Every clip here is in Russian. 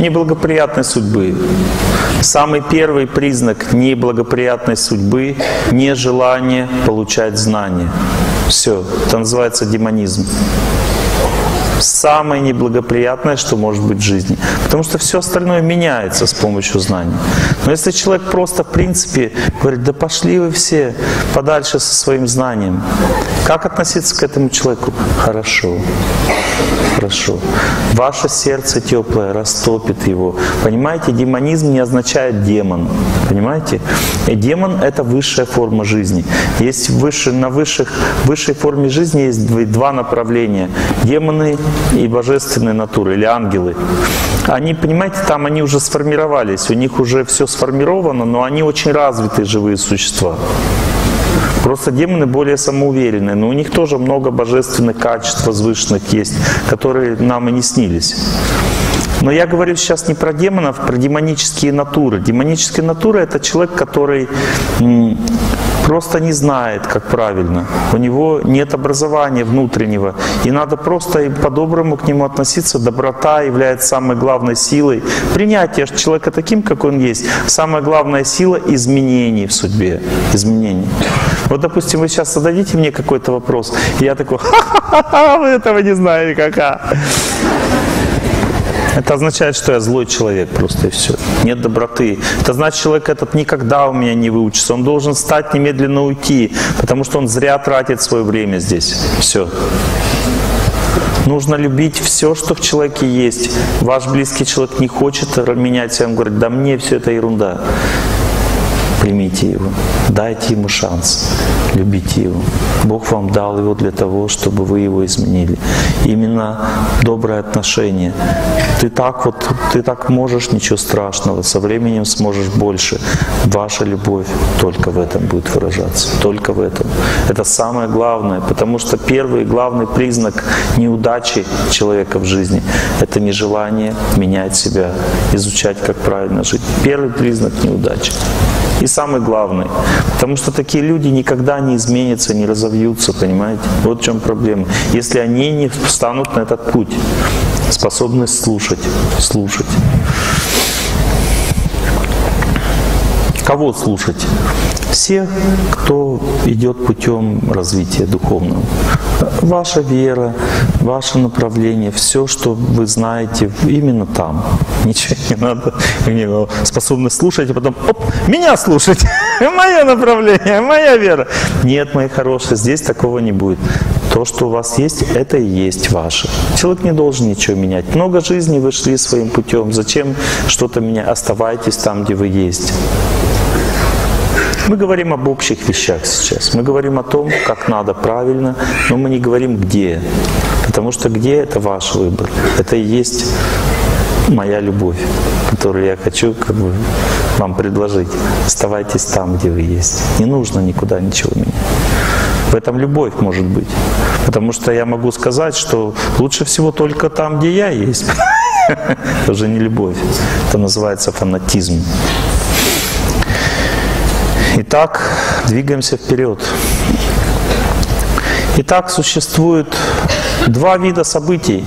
неблагоприятной судьбы. Самый первый признак неблагоприятной судьбы – нежелание получать знания. Все, это называется демонизм самое неблагоприятное, что может быть в жизни. Потому что все остальное меняется с помощью знаний. Но если человек просто, в принципе, говорит, да пошли вы все подальше со своим знанием, как относиться к этому человеку? Хорошо. Хорошо. Ваше сердце теплое растопит его. Понимаете, демонизм не означает демон. Понимаете? И демон — это высшая форма жизни. Есть выше, на высших, высшей форме жизни есть два направления. Демоны и божественные натуры, или ангелы. Они, понимаете, там они уже сформировались, у них уже все сформировано, но они очень развитые живые существа. Просто демоны более самоуверенные, но у них тоже много божественных качеств возвышенных есть, которые нам и не снились. Но я говорю сейчас не про демонов, про демонические натуры. Демонические натуры — это человек, который просто не знает, как правильно. У него нет образования внутреннего. И надо просто по-доброму к нему относиться. Доброта является самой главной силой. Принятие человека таким, как он есть. Самая главная сила изменений в судьбе. Изменений. Вот, допустим, вы сейчас зададите мне какой-то вопрос, и я такой, ха-ха-ха, вы этого не знаете, какая. Это означает, что я злой человек просто и все. Нет доброты. Это значит, человек этот никогда у меня не выучится. Он должен стать немедленно уйти, потому что он зря тратит свое время здесь. Все. Нужно любить все, что в человеке есть. Ваш близкий человек не хочет менять себя, он говорит, да мне все это ерунда примите его, дайте ему шанс, любите его. Бог вам дал его для того, чтобы вы его изменили. Именно доброе отношение. Ты так вот, ты так можешь, ничего страшного, со временем сможешь больше. Ваша любовь только в этом будет выражаться, только в этом. Это самое главное, потому что первый главный признак неудачи человека в жизни – это нежелание менять себя, изучать, как правильно жить. Первый признак неудачи. И самый главный. Потому что такие люди никогда не изменятся, не разовьются, понимаете? Вот в чем проблема. Если они не встанут на этот путь, способность слушать, слушать. Кого слушать? Всех, кто идет путем развития духовного. Ваша вера, ваше направление, все, что вы знаете, именно там. Ничего не надо. Вы способны слушать, а потом, оп, меня слушать. Мое направление, моя вера. Нет, мои хорошие, здесь такого не будет. То, что у вас есть, это и есть ваше. Человек не должен ничего менять. Много жизней вы шли своим путем. Зачем что-то менять? Оставайтесь там, где вы есть. Мы говорим об общих вещах сейчас. Мы говорим о том, как надо правильно, но мы не говорим где. Потому что где — это ваш выбор. Это и есть моя любовь, которую я хочу как бы, вам предложить. Оставайтесь там, где вы есть. Не нужно никуда ничего менять. В этом любовь может быть. Потому что я могу сказать, что лучше всего только там, где я есть. Это уже не любовь. Это называется фанатизм. Итак, двигаемся вперед. Итак, существует два вида событий.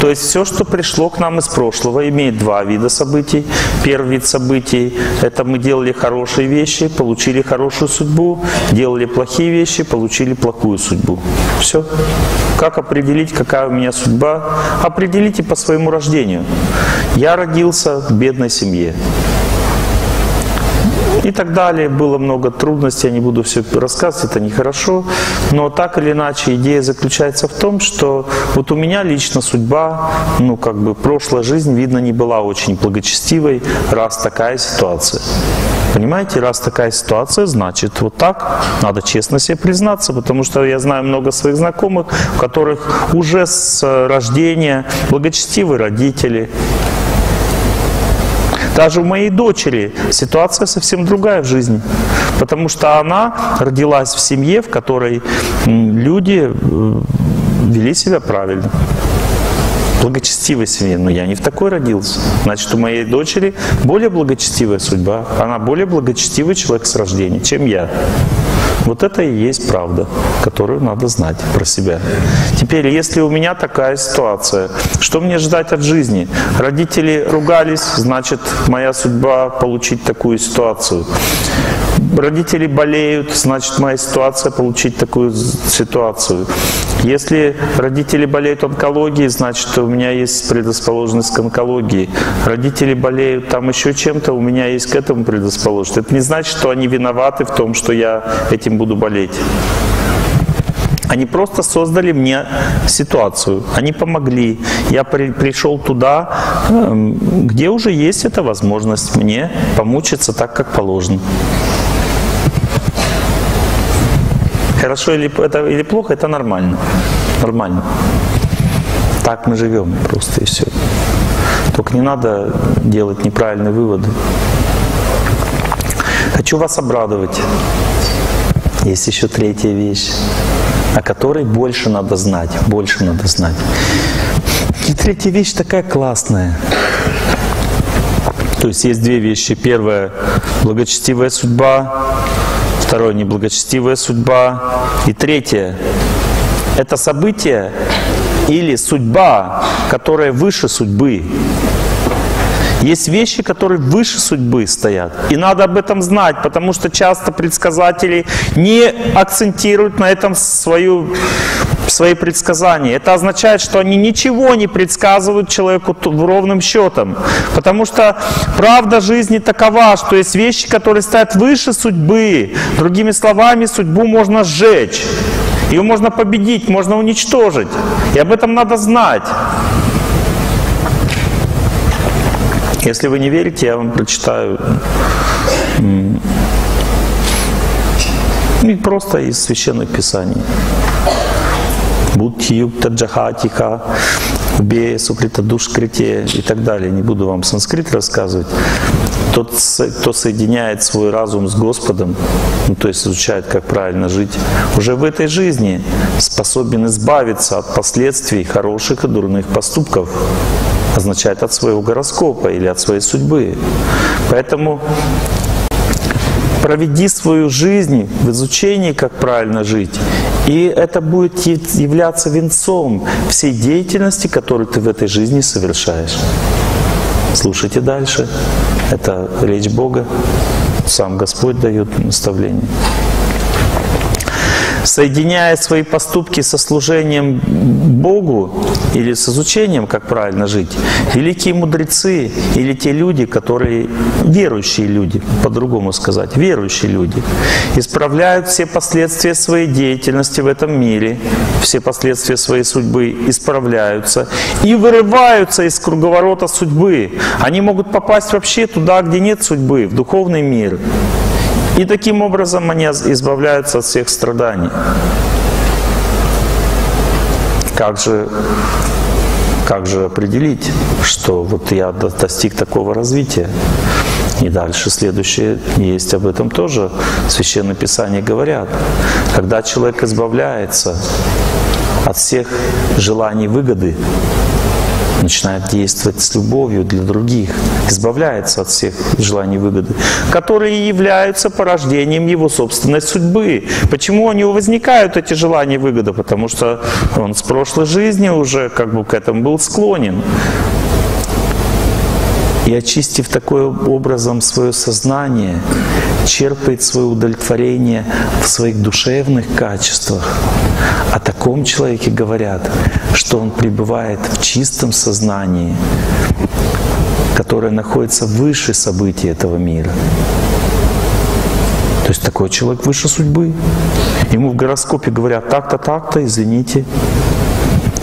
То есть все, что пришло к нам из прошлого, имеет два вида событий. Первый вид событий – это мы делали хорошие вещи, получили хорошую судьбу, делали плохие вещи, получили плохую судьбу. Все. Как определить, какая у меня судьба? Определите по своему рождению. Я родился в бедной семье и так далее. Было много трудностей, я не буду все рассказывать, это нехорошо. Но так или иначе идея заключается в том, что вот у меня лично судьба, ну как бы прошлая жизнь, видно, не была очень благочестивой, раз такая ситуация. Понимаете, раз такая ситуация, значит вот так, надо честно себе признаться, потому что я знаю много своих знакомых, у которых уже с рождения благочестивые родители, даже у моей дочери ситуация совсем другая в жизни, потому что она родилась в семье, в которой люди э, вели себя правильно благочестивой семье, но я не в такой родился. Значит, у моей дочери более благочестивая судьба. Она более благочестивый человек с рождения, чем я. Вот это и есть правда, которую надо знать про себя. Теперь, если у меня такая ситуация, что мне ждать от жизни? Родители ругались, значит, моя судьба получить такую ситуацию. Родители болеют, значит, моя ситуация получить такую ситуацию. Если родители болеют онкологией, значит, у меня есть предрасположенность к онкологии. Родители болеют там еще чем-то, у меня есть к этому предрасположенность. Это не значит, что они виноваты в том, что я этим буду болеть. Они просто создали мне ситуацию, они помогли. Я при, пришел туда, эм, где уже есть эта возможность мне помучиться так, как положено. Хорошо или, это, или плохо, это нормально. Нормально. Так мы живем просто и все. Только не надо делать неправильные выводы. Хочу вас обрадовать. Есть еще третья вещь, о которой больше надо знать, больше надо знать. И третья вещь такая классная. То есть есть две вещи. Первая – благочестивая судьба. Второе – неблагочестивая судьба. И третье – это событие или судьба, которая выше судьбы. Есть вещи, которые выше судьбы стоят. И надо об этом знать, потому что часто предсказатели не акцентируют на этом свою, свои предсказания. Это означает, что они ничего не предсказывают человеку ровным счетом. Потому что правда жизни такова, что есть вещи, которые стоят выше судьбы. Другими словами, судьбу можно сжечь. Ее можно победить, можно уничтожить. И об этом надо знать. Если вы не верите, я вам прочитаю ну, просто из священных писаний. Будьте юкта джахатика, убей сукрита душкрите и так далее. Не буду вам санскрит рассказывать. Тот, кто соединяет свой разум с Господом, ну, то есть изучает, как правильно жить, уже в этой жизни способен избавиться от последствий хороших и дурных поступков означает от своего гороскопа или от своей судьбы. Поэтому проведи свою жизнь в изучении, как правильно жить, и это будет являться венцом всей деятельности, которую ты в этой жизни совершаешь. Слушайте дальше. Это речь Бога. Сам Господь дает наставление соединяя свои поступки со служением Богу или с изучением, как правильно жить, великие мудрецы или те люди, которые верующие люди, по-другому сказать, верующие люди, исправляют все последствия своей деятельности в этом мире, все последствия своей судьбы исправляются и вырываются из круговорота судьбы. Они могут попасть вообще туда, где нет судьбы, в духовный мир. И таким образом они избавляются от всех страданий. Как же, как же определить, что вот я достиг такого развития? И дальше следующее есть об этом тоже. Священное Писание говорят. Когда человек избавляется от всех желаний выгоды, начинает действовать с любовью для других, избавляется от всех желаний выгоды, которые являются порождением его собственной судьбы. Почему него возникают эти желания выгоды? Потому что он с прошлой жизни уже как бы к этому был склонен. И очистив таким образом свое сознание, черпает свое удовлетворение в своих душевных качествах. О таком человеке говорят, что он пребывает в чистом сознании, которое находится выше событий этого мира. То есть такой человек выше судьбы. Ему в гороскопе говорят так-то, так-то, извините,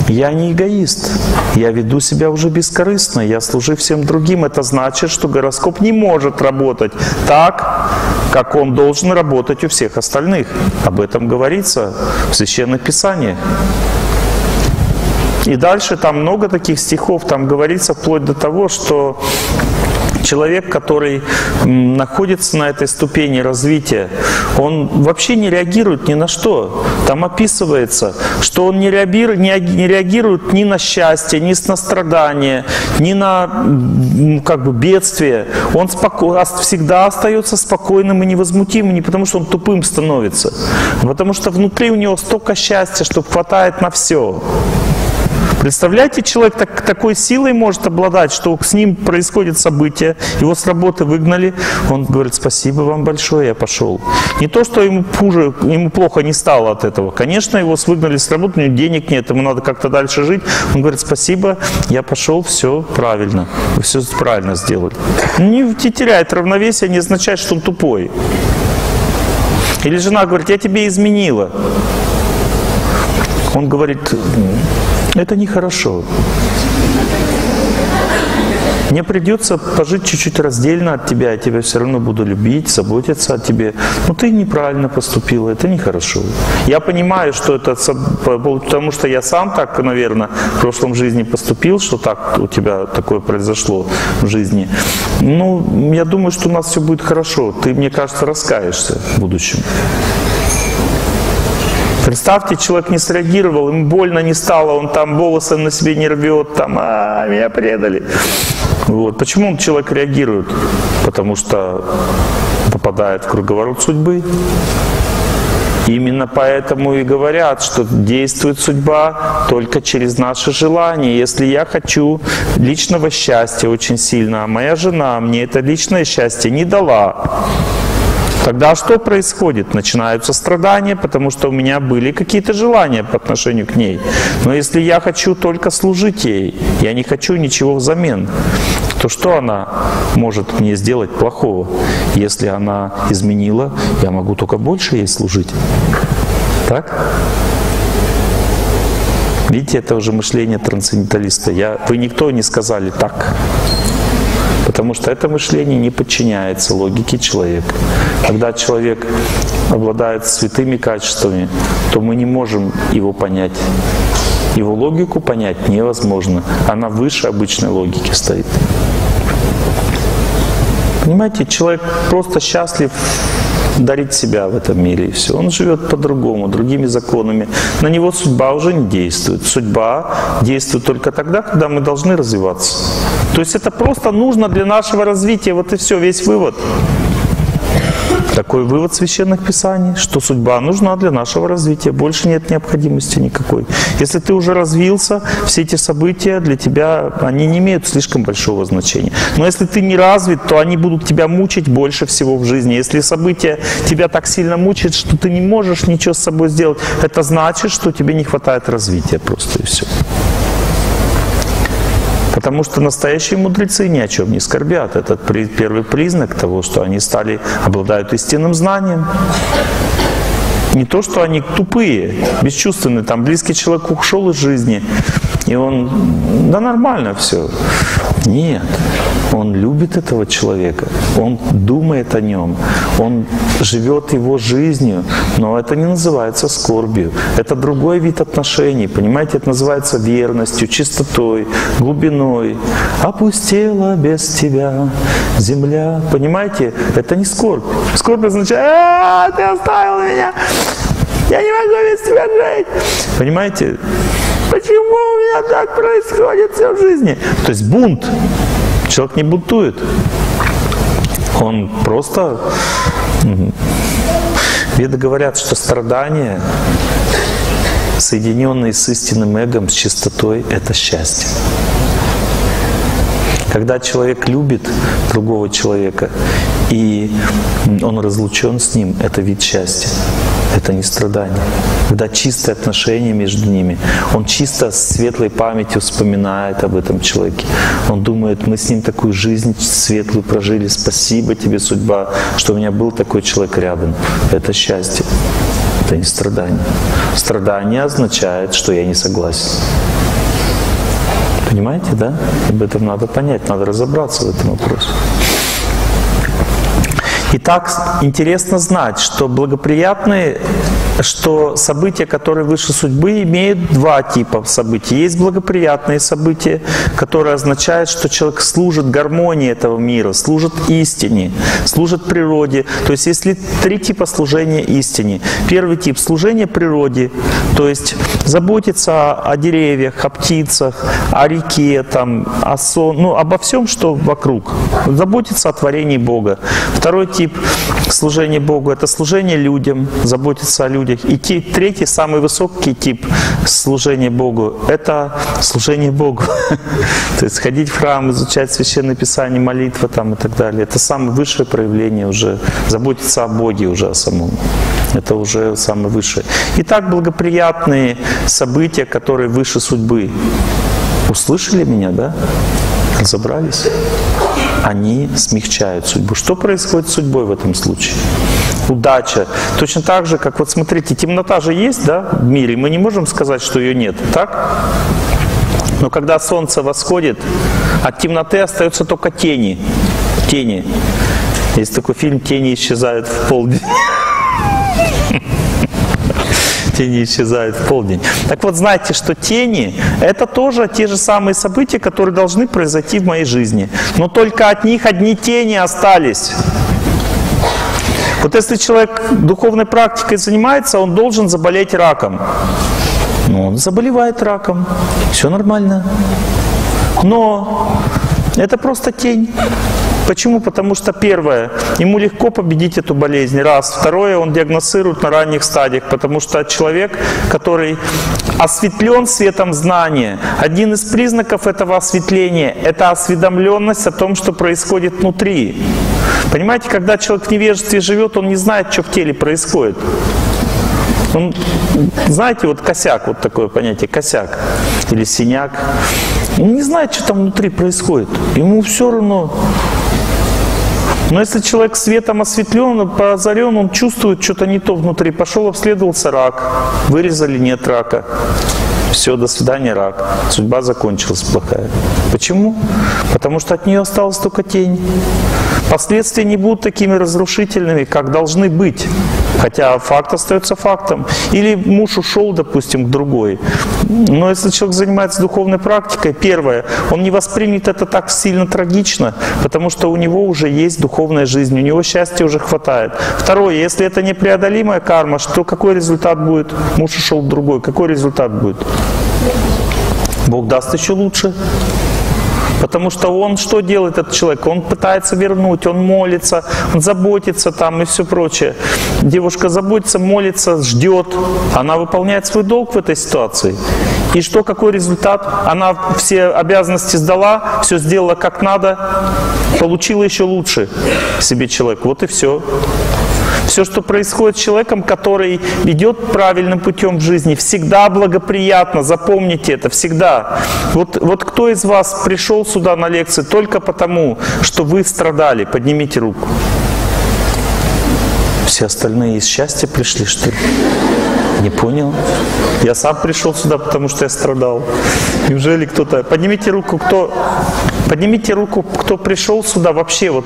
я не эгоист. Я веду себя уже бескорыстно. Я служу всем другим. Это значит, что гороскоп не может работать так, как он должен работать у всех остальных. Об этом говорится в Священных Писаниях. И дальше там много таких стихов, там говорится вплоть до того, что Человек, который находится на этой ступени развития, он вообще не реагирует ни на что. Там описывается, что он не реагирует, ни на счастье, ни на страдания, ни на как бы бедствие. Он споко... всегда остается спокойным и невозмутимым, не потому что он тупым становится, а потому что внутри у него столько счастья, что хватает на все. Представляете, человек так, такой силой может обладать, что с ним происходит событие, его с работы выгнали, он говорит, спасибо вам большое, я пошел. Не то, что ему хуже, ему плохо не стало от этого. Конечно, его выгнали с работы, у него денег нет, ему надо как-то дальше жить. Он говорит, спасибо, я пошел, все правильно, все правильно сделали. Не теряет равновесие, не означает, что он тупой. Или жена говорит, я тебе изменила. Он говорит, это нехорошо. Мне придется пожить чуть-чуть раздельно от тебя, я тебя все равно буду любить, заботиться о тебе. Но ты неправильно поступила, это нехорошо. Я понимаю, что это потому, что я сам так, наверное, в прошлом жизни поступил, что так у тебя такое произошло в жизни. Ну, я думаю, что у нас все будет хорошо. Ты, мне кажется, раскаешься в будущем. Представьте, человек не среагировал, ему больно не стало, он там волосы на себе не рвет, там, а, меня предали. Вот. Почему человек реагирует? Потому что попадает в круговорот судьбы. Именно поэтому и говорят, что действует судьба только через наши желания. Если я хочу личного счастья очень сильно, а моя жена мне это личное счастье не дала, Тогда что происходит? Начинаются страдания, потому что у меня были какие-то желания по отношению к ней. Но если я хочу только служить ей, я не хочу ничего взамен, то что она может мне сделать плохого? Если она изменила, я могу только больше ей служить. Так? Видите, это уже мышление трансценденталиста. Я, вы никто не сказали так. Потому что это мышление не подчиняется логике человека. Когда человек обладает святыми качествами, то мы не можем его понять. Его логику понять невозможно. Она выше обычной логики стоит. Понимаете, человек просто счастлив дарить себя в этом мире, и все. Он живет по-другому, другими законами. На него судьба уже не действует. Судьба действует только тогда, когда мы должны развиваться. То есть это просто нужно для нашего развития. Вот и все, весь вывод. Такой вывод священных писаний, что судьба нужна для нашего развития, больше нет необходимости никакой. Если ты уже развился, все эти события для тебя, они не имеют слишком большого значения. Но если ты не развит, то они будут тебя мучить больше всего в жизни. Если события тебя так сильно мучают, что ты не можешь ничего с собой сделать, это значит, что тебе не хватает развития просто и все. Потому что настоящие мудрецы ни о чем не скорбят. Это первый признак того, что они стали, обладают истинным знанием. Не то, что они тупые, бесчувственные, там близкий человек ушел из жизни, и он, да нормально все. Нет, он любит этого человека, он думает о нем, он живет его жизнью, но это не называется скорбью. Это другой вид отношений, понимаете, это называется верностью, чистотой, глубиной. Опустела без тебя земля. Понимаете, это не скорбь. Скорбь означает, а, ты оставил меня, я не могу без тебя жить. Понимаете, Почему у меня так происходит все в жизни? То есть бунт. Человек не бунтует. Он просто... Веды говорят, что страдания, соединенные с истинным эгом, с чистотой, это счастье. Когда человек любит другого человека, и он разлучен с ним, это вид счастья это не страдание. Когда чистые отношения между ними, он чисто с светлой памятью вспоминает об этом человеке. Он думает, мы с ним такую жизнь светлую прожили, спасибо тебе, судьба, что у меня был такой человек рядом. Это счастье, это не страдание. Страдание означает, что я не согласен. Понимаете, да? Об этом надо понять, надо разобраться в этом вопросе. Итак, интересно знать, что благоприятные что события, которые выше судьбы, имеют два типа событий. Есть благоприятные события, которые означают, что человек служит гармонии этого мира, служит истине, служит природе. То есть если три типа служения истине. Первый тип служения природе, то есть заботиться о деревьях, о птицах, о реке, там, о сон, ну, обо всем, что вокруг. Заботиться о творении Бога. Второй тип служения Богу – это служение людям, заботиться о людях. И третий, самый высокий тип служения Богу – это служение Богу. То есть ходить в храм, изучать Священное Писание, молитва там и так далее. Это самое высшее проявление уже, заботиться о Боге уже о самом. Это уже самое высшее. Итак, благоприятные события, которые выше судьбы. Услышали меня, да? Разобрались? Они смягчают судьбу. Что происходит с судьбой в этом случае? Удача. Точно так же, как вот смотрите, темнота же есть, да, в мире. Мы не можем сказать, что ее нет, так? Но когда солнце восходит, от темноты остаются только тени. Тени. Есть такой фильм «Тени исчезают в полдень» тени исчезают в полдень. Так вот, знайте, что тени – это тоже те же самые события, которые должны произойти в моей жизни. Но только от них одни тени остались. Вот если человек духовной практикой занимается, он должен заболеть раком. Ну, он заболевает раком. Все нормально. Но это просто тень. Почему? Потому что первое, ему легко победить эту болезнь, раз. Второе, он диагностирует на ранних стадиях, потому что человек, который осветлен светом знания, один из признаков этого осветления – это осведомленность о том, что происходит внутри. Понимаете, когда человек в невежестве живет, он не знает, что в теле происходит. Он, знаете, вот косяк, вот такое понятие, косяк или синяк. Он не знает, что там внутри происходит. Ему все равно, но если человек светом осветлен, озарен, он чувствует что-то не то внутри. Пошел, обследовался рак. Вырезали, нет рака. Все, до свидания, рак. Судьба закончилась плохая. Почему? Потому что от нее осталась только тень. Последствия не будут такими разрушительными, как должны быть. Хотя факт остается фактом. Или муж ушел, допустим, к другой. Но если человек занимается духовной практикой, первое, он не воспримет это так сильно трагично, потому что у него уже есть духовная жизнь, у него счастья уже хватает. Второе, если это непреодолимая карма, что какой результат будет? Муж ушел к другой, какой результат будет? Бог даст еще лучше. Потому что он что делает, этот человек? Он пытается вернуть, он молится, он заботится там и все прочее. Девушка заботится, молится, ждет. Она выполняет свой долг в этой ситуации. И что, какой результат? Она все обязанности сдала, все сделала как надо, получила еще лучше себе человек. Вот и все. Все, что происходит с человеком, который идет правильным путем в жизни, всегда благоприятно. Запомните это, всегда. Вот, вот кто из вас пришел сюда на лекции только потому, что вы страдали? Поднимите руку. Все остальные из счастья пришли, что ли? Не понял. Я сам пришел сюда, потому что я страдал. Неужели кто-то... Поднимите руку, кто... Поднимите руку, кто пришел сюда вообще вот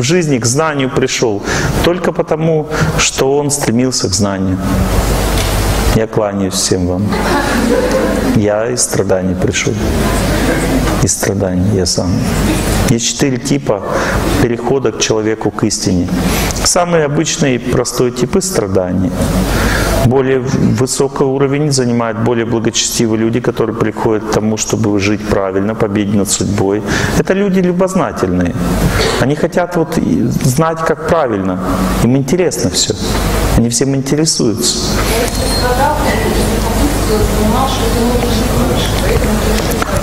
в жизни к знанию пришел. Только потому, что он стремился к знанию. Я кланяюсь всем вам. Я из страданий пришел. Из страданий я сам. Есть четыре типа перехода к человеку к истине. Самый обычный простой тип – страдания. Более высокий уровень занимают более благочестивые люди, которые приходят к тому, чтобы жить правильно, победить над судьбой. Это люди любознательные. Они хотят вот знать, как правильно. Им интересно все. Они всем интересуются.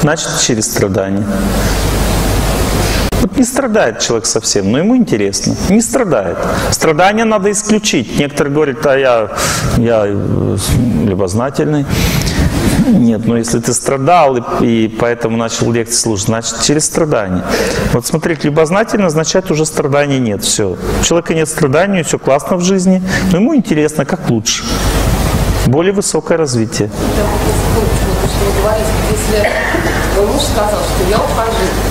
Значит, через страдания. Вот не страдает человек совсем, но ему интересно. Не страдает. Страдания надо исключить. Некоторые говорят, а я, я э, любознательный. Нет, но если ты страдал и, и поэтому начал лекции слушать, значит через страдания. Вот смотрите, любознательно означает уже страданий нет. Все. У человека нет страданий, все классно в жизни, но ему интересно, как лучше. Более высокое развитие. Если мой муж сказал, что я ухожу,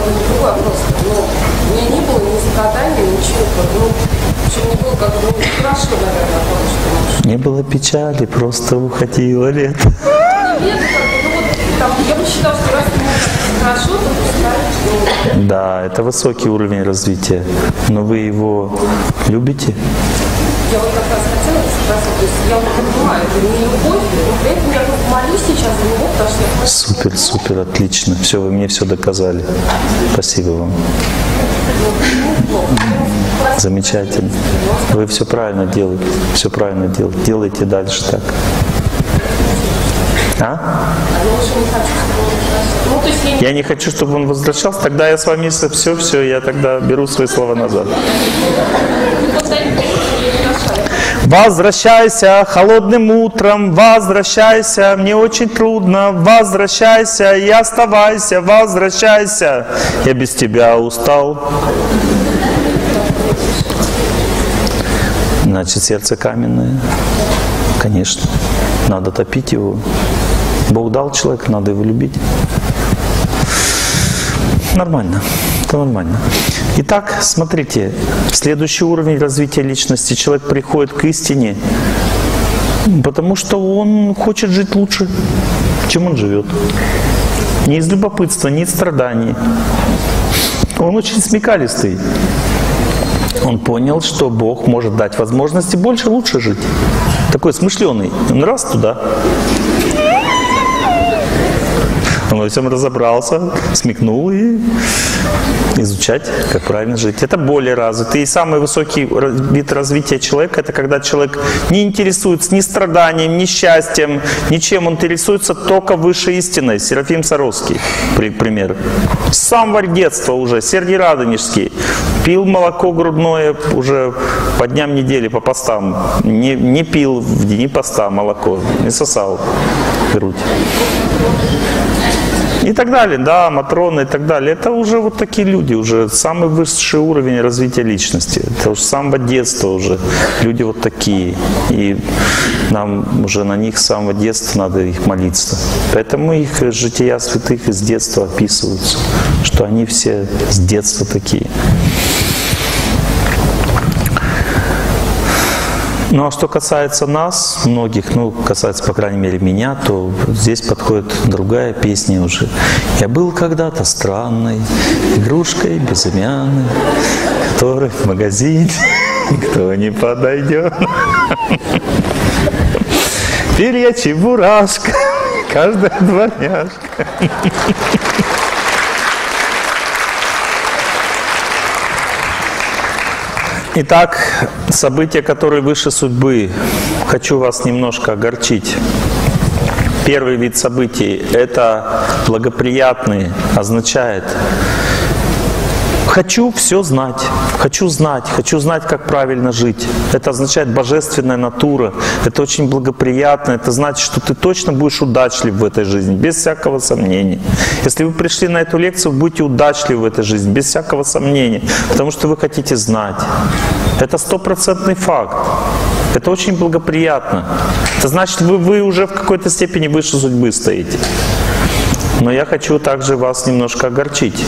нет, ну как бы другой вопрос. Но у меня не было ни страданий, ничего. Ну, общем, не было как бы ну, хорошо, наверное, было, что Не было печали, просто уходило лето. бы, ну вот там, я бы считала, что раз ему хорошо, то пускай. Ну, Да, это высокий уровень развития. Но вы его любите? я вот как раз хотела спросить, то есть я вот понимаю, это не любовь, но при этом я сейчас за него, потому что Супер, супер, отлично. Все, вы мне все доказали. Спасибо вам. Замечательно. Вы все правильно делаете. Все правильно делаете. Делайте дальше так. А? Я не хочу, чтобы он возвращался. Тогда я с вами все, все, я тогда беру свои слова назад. просто я не приглашаю. Возвращайся холодным утром, возвращайся, мне очень трудно, возвращайся и оставайся, возвращайся. Я без тебя устал. Значит, сердце каменное. Конечно, надо топить его. Бог дал человека, надо его любить. Нормально, нормально. Итак, смотрите, следующий уровень развития личности. Человек приходит к истине, потому что он хочет жить лучше, чем он живет. Не из любопытства, не из страданий. Он очень смекалистый. Он понял, что Бог может дать возможности больше, лучше жить. Такой смышленый. Он раз туда. Всем разобрался, смекнул и изучать, как правильно жить. Это более развитый. И самый высокий вид развития человека – это когда человек не интересуется ни страданием, ни счастьем, ничем. Он интересуется только высшей истиной. Серафим Саровский, при- к примеру. С самого детства уже, Сергий Радонежский. Пил молоко грудное уже по дням недели, по постам. Не, не пил в дни поста молоко, не сосал грудь. И так далее, да, Матроны и так далее. Это уже вот такие люди, уже самый высший уровень развития личности. Это уже с самого детства уже люди вот такие. И нам уже на них с самого детства надо их молиться. Поэтому их жития святых из детства описываются, что они все с детства такие. Ну а что касается нас, многих, ну касается, по крайней мере, меня, то здесь подходит другая песня уже. Я был когда-то странной, игрушкой безымянной, которой в магазине никто не подойдет. Теперь я чебурашка, каждая дворняжка. Итак, события, которые выше судьбы. Хочу вас немножко огорчить. Первый вид событий – это благоприятные, означает Хочу все знать, хочу знать, хочу знать, как правильно жить. Это означает божественная натура, это очень благоприятно, это значит, что ты точно будешь удачлив в этой жизни, без всякого сомнения. Если вы пришли на эту лекцию, будьте удачливы в этой жизни, без всякого сомнения, потому что вы хотите знать. Это стопроцентный факт. Это очень благоприятно. Это значит, вы, вы уже в какой-то степени выше судьбы стоите. Но я хочу также вас немножко огорчить,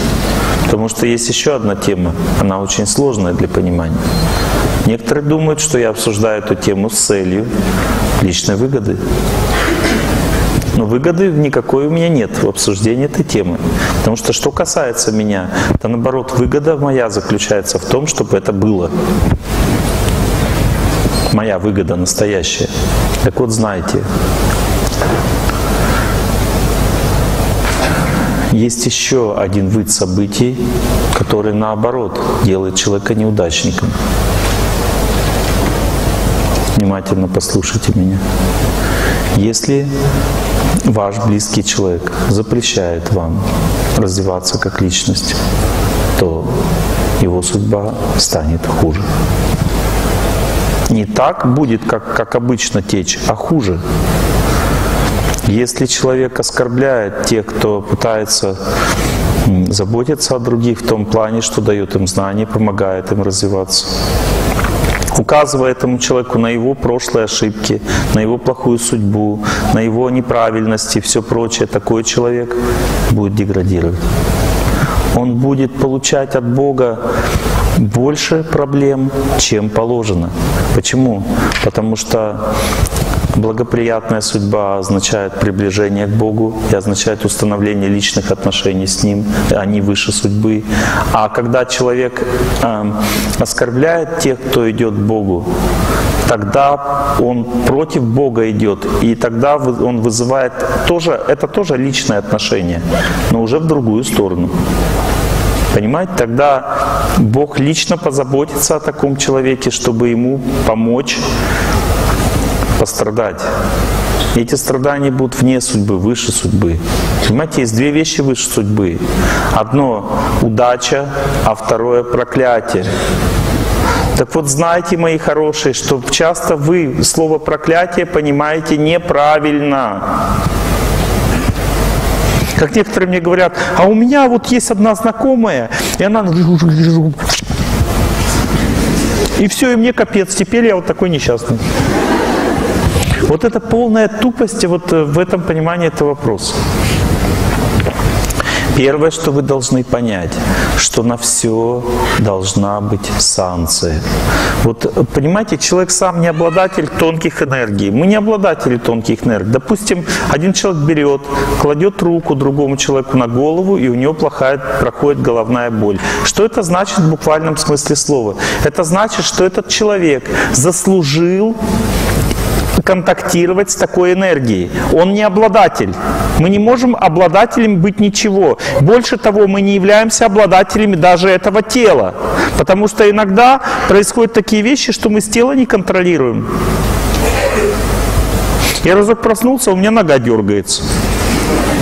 потому что есть еще одна тема, она очень сложная для понимания. Некоторые думают, что я обсуждаю эту тему с целью личной выгоды. Но выгоды никакой у меня нет в обсуждении этой темы. Потому что что касается меня, то наоборот, выгода моя заключается в том, чтобы это было. Моя выгода настоящая. Так вот, знайте, Есть еще один вид событий, который наоборот делает человека неудачником. Внимательно послушайте меня. Если ваш близкий человек запрещает вам развиваться как личность, то его судьба станет хуже. Не так будет, как, как обычно течь, а хуже. Если человек оскорбляет тех, кто пытается заботиться о других в том плане, что дает им знания, помогает им развиваться, указывая этому человеку на его прошлые ошибки, на его плохую судьбу, на его неправильности и все прочее, такой человек будет деградировать. он будет получать от Бога больше проблем, чем положено. Почему? Потому что Благоприятная судьба означает приближение к Богу и означает установление личных отношений с Ним, они выше судьбы. А когда человек э, оскорбляет тех, кто идет к Богу, тогда он против Бога идет, и тогда он вызывает тоже, это тоже личное отношение, но уже в другую сторону. Понимаете, тогда Бог лично позаботится о таком человеке, чтобы ему помочь пострадать. Эти страдания будут вне судьбы, выше судьбы. Понимаете, есть две вещи выше судьбы. Одно – удача, а второе – проклятие. Так вот, знайте, мои хорошие, что часто вы слово «проклятие» понимаете неправильно. Как некоторые мне говорят, а у меня вот есть одна знакомая, и она... И все, и мне капец, теперь я вот такой несчастный. Вот это полная тупость вот э, в этом понимании этого вопроса. Первое, что вы должны понять, что на все должна быть санкция. Вот понимаете, человек сам не обладатель тонких энергий. Мы не обладатели тонких энергий. Допустим, один человек берет, кладет руку другому человеку на голову, и у него плохая, проходит головная боль. Что это значит в буквальном смысле слова? Это значит, что этот человек заслужил контактировать с такой энергией. Он не обладатель. Мы не можем обладателем быть ничего. Больше того, мы не являемся обладателями даже этого тела. Потому что иногда происходят такие вещи, что мы с тела не контролируем. Я разок проснулся, у меня нога дергается.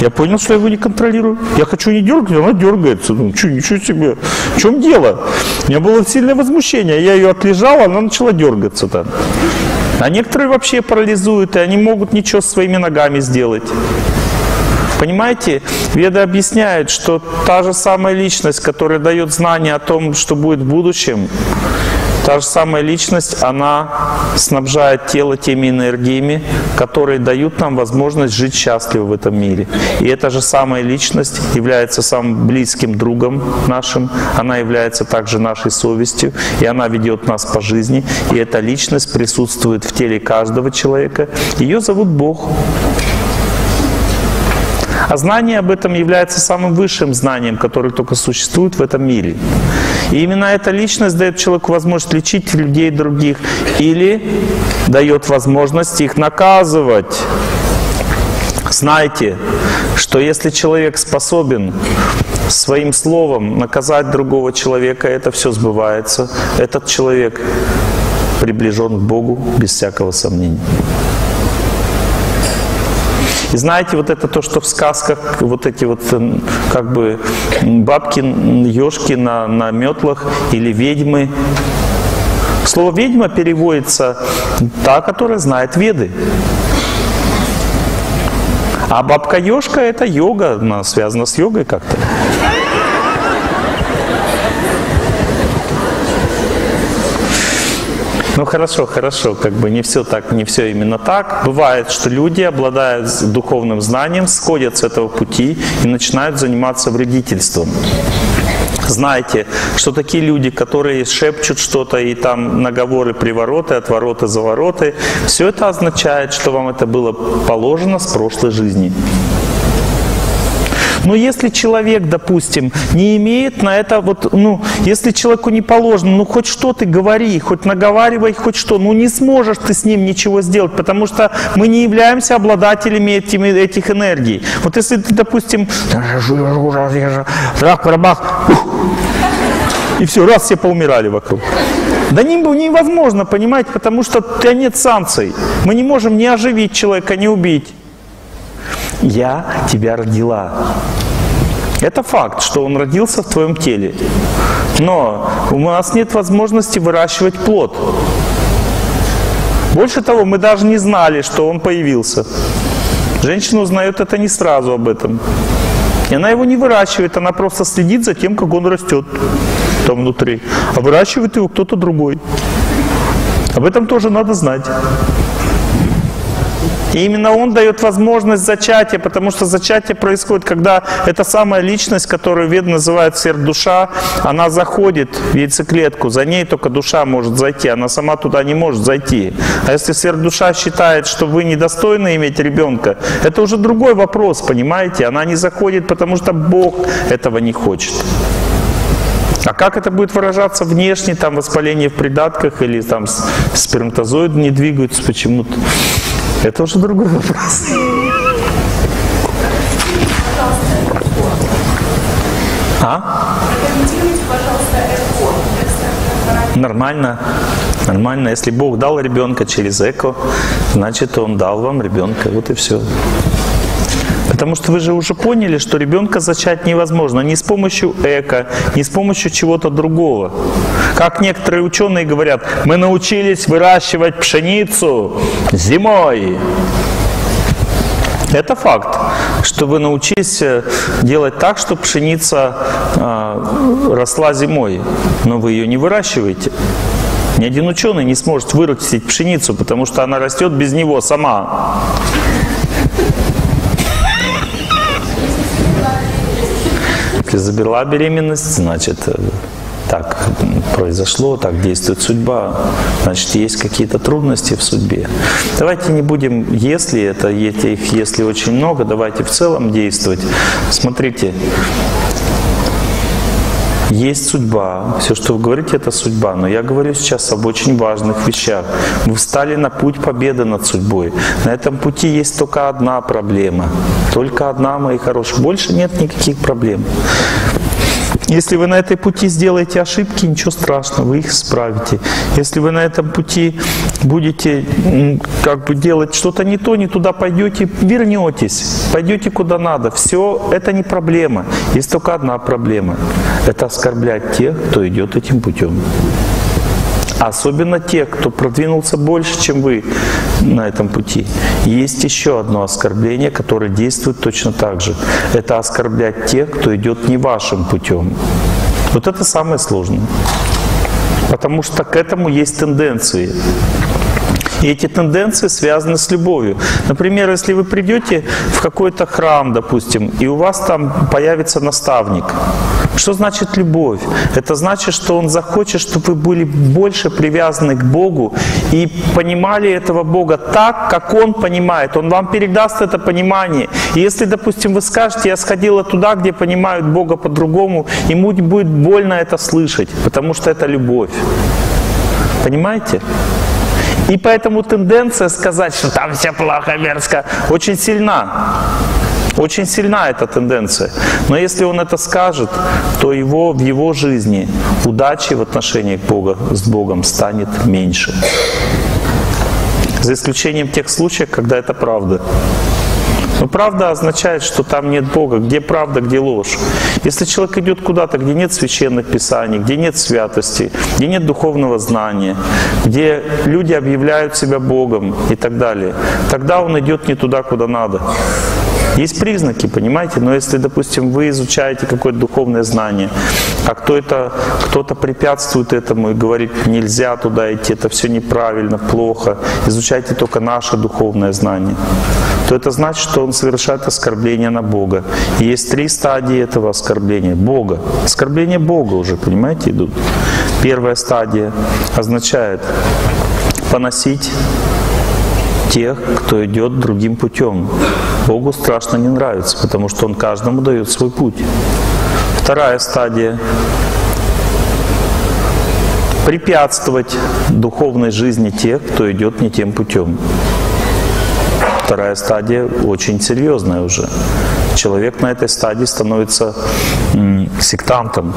Я понял, что я его не контролирую. Я хочу не дергать, она дергается. Ну, что, ничего себе. В чем дело? У меня было сильное возмущение. Я ее отлежал, она начала дергаться там. А некоторые вообще парализуют, и они могут ничего своими ногами сделать. Понимаете, Веды объясняют, что та же самая личность, которая дает знание о том, что будет в будущем, Та же самая личность, она снабжает тело теми энергиями, которые дают нам возможность жить счастливо в этом мире. И эта же самая личность является самым близким другом нашим, она является также нашей совестью, и она ведет нас по жизни. И эта личность присутствует в теле каждого человека. Ее зовут Бог. А знание об этом является самым высшим знанием, которое только существует в этом мире. И именно эта личность дает человеку возможность лечить людей других или дает возможность их наказывать. Знайте, что если человек способен своим словом наказать другого человека, это все сбывается. Этот человек приближен к Богу без всякого сомнения. И знаете, вот это то, что в сказках, вот эти вот эм, как бы бабки, ежки на, на метлах или ведьмы. Слово «ведьма» переводится «та, которая знает веды». А бабка-ежка – это йога, она связана с йогой как-то. Ну хорошо, хорошо, как бы не все так, не все именно так. Бывает, что люди, обладая духовным знанием, сходят с этого пути и начинают заниматься вредительством. Знайте, что такие люди, которые шепчут что-то и там наговоры, привороты, отвороты, завороты, все это означает, что вам это было положено с прошлой жизни. Но если человек, допустим, не имеет на это вот, ну, если человеку не положено, ну хоть что ты говори, хоть наговаривай, хоть что, ну не сможешь ты с ним ничего сделать, потому что мы не являемся обладателями этими, этих энергий. Вот если ты, допустим, и все, раз все поумирали вокруг. Да не, невозможно, понимаете, потому что у тебя нет санкций. Мы не можем не оживить человека, не убить я тебя родила. Это факт, что он родился в твоем теле. Но у нас нет возможности выращивать плод. Больше того, мы даже не знали, что он появился. Женщина узнает это не сразу об этом. И она его не выращивает, она просто следит за тем, как он растет там внутри. А выращивает его кто-то другой. Об этом тоже надо знать. И именно он дает возможность зачатия, потому что зачатие происходит, когда эта самая личность, которую вед называют сверхдуша, она заходит в яйцеклетку, за ней только душа может зайти, она сама туда не может зайти. А если сверхдуша считает, что вы недостойны иметь ребенка, это уже другой вопрос, понимаете? Она не заходит, потому что Бог этого не хочет. А как это будет выражаться внешне, там воспаление в придатках или там сперматозоиды не двигаются почему-то, это уже другой вопрос. А? Нормально. Нормально. Если Бог дал ребенка через эко, значит Он дал вам ребенка. Вот и все. Потому что вы же уже поняли, что ребенка зачать невозможно ни с помощью эко, ни с помощью чего-то другого. Как некоторые ученые говорят, мы научились выращивать пшеницу зимой. Это факт, что вы научились э, делать так, чтобы пшеница э, росла зимой, но вы ее не выращиваете. Ни один ученый не сможет вырастить пшеницу, потому что она растет без него сама. Если беременность, значит, э, так произошло, так действует судьба, значит, есть какие-то трудности в судьбе. Давайте не будем, если это, этих если очень много, давайте в целом действовать. Смотрите, есть судьба. Все, что вы говорите, это судьба. Но я говорю сейчас об очень важных вещах. Вы встали на путь победы над судьбой. На этом пути есть только одна проблема. Только одна, мои хорошие. Больше нет никаких проблем. Если вы на этой пути сделаете ошибки, ничего страшного, вы их исправите. Если вы на этом пути будете как бы делать что-то не то, не туда пойдете, вернетесь, пойдете куда надо. Все это не проблема. Есть только одна проблема. Это оскорблять тех, кто идет этим путем. Особенно те, кто продвинулся больше, чем вы на этом пути. Есть еще одно оскорбление, которое действует точно так же. Это оскорблять тех, кто идет не вашим путем. Вот это самое сложное. Потому что к этому есть тенденции. И эти тенденции связаны с любовью. Например, если вы придете в какой-то храм, допустим, и у вас там появится наставник. Что значит любовь? Это значит, что он захочет, чтобы вы были больше привязаны к Богу и понимали этого Бога так, как Он понимает. Он вам передаст это понимание. И если, допустим, вы скажете, я сходила туда, где понимают Бога по-другому, ему будет больно это слышать, потому что это любовь. Понимаете? И поэтому тенденция сказать, что там все плохо, мерзко, очень сильна. Очень сильна эта тенденция. Но если он это скажет, то его, в его жизни удачи в отношении Бога, с Богом станет меньше. За исключением тех случаев, когда это правда. Но правда означает, что там нет Бога. Где правда, где ложь. Если человек идет куда-то, где нет священных писаний, где нет святости, где нет духовного знания, где люди объявляют себя Богом и так далее, тогда он идет не туда, куда надо. Есть признаки, понимаете? Но если, допустим, вы изучаете какое-то духовное знание, а кто-то кто препятствует этому и говорит, нельзя туда идти, это все неправильно, плохо, изучайте только наше духовное знание, то это значит, что он совершает оскорбление на Бога. И есть три стадии этого оскорбления. Бога. Оскорбление Бога уже, понимаете, идут. Первая стадия означает поносить тех, кто идет другим путем. Богу страшно не нравится, потому что Он каждому дает свой путь. Вторая стадия препятствовать духовной жизни тех, кто идет не тем путем. Вторая стадия очень серьезная уже. Человек на этой стадии становится сектантом.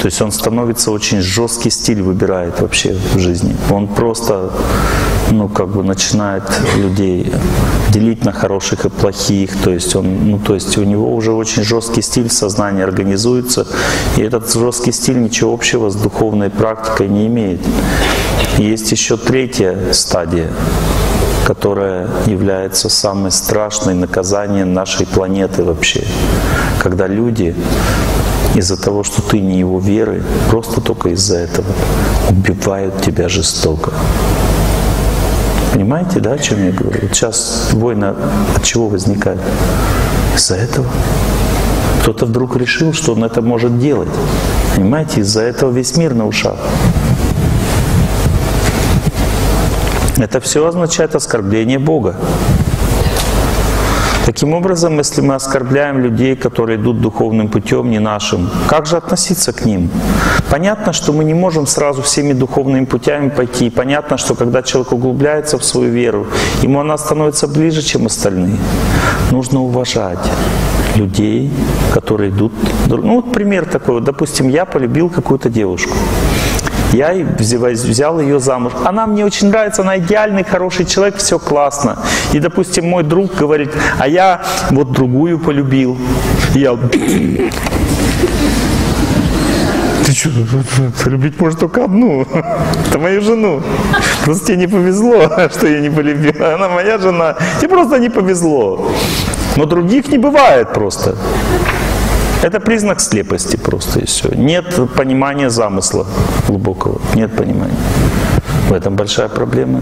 То есть он становится очень жесткий стиль выбирает вообще в жизни. Он просто ну, как бы начинает людей делить на хороших и плохих, то есть он, ну, то есть у него уже очень жесткий стиль сознания организуется, и этот жесткий стиль ничего общего с духовной практикой не имеет. Есть еще третья стадия, которая является самой страшной наказанием нашей планеты вообще, когда люди из-за того, что ты не его веры, просто только из-за этого убивают тебя жестоко. Понимаете, да, о чем я говорю? Вот сейчас война от чего возникает? Из-за этого. Кто-то вдруг решил, что он это может делать. Понимаете, из-за этого весь мир на ушах. Это все означает оскорбление Бога. Таким образом, если мы оскорбляем людей, которые идут духовным путем, не нашим, как же относиться к ним? Понятно, что мы не можем сразу всеми духовными путями пойти. понятно, что когда человек углубляется в свою веру, ему она становится ближе, чем остальные. Нужно уважать людей, которые идут. Ну вот пример такой. Вот, допустим, я полюбил какую-то девушку. Я взял ее замуж. Она мне очень нравится, она идеальный, хороший человек, все классно. И, допустим, мой друг говорит, а я вот другую полюбил. я... Ты что, любить может только одну. Это мою жену. Просто тебе не повезло, что я не полюбил. Она моя жена. Тебе просто не повезло. Но других не бывает просто. Это признак слепости просто и все. Нет понимания замысла глубокого. Нет понимания. В этом большая проблема.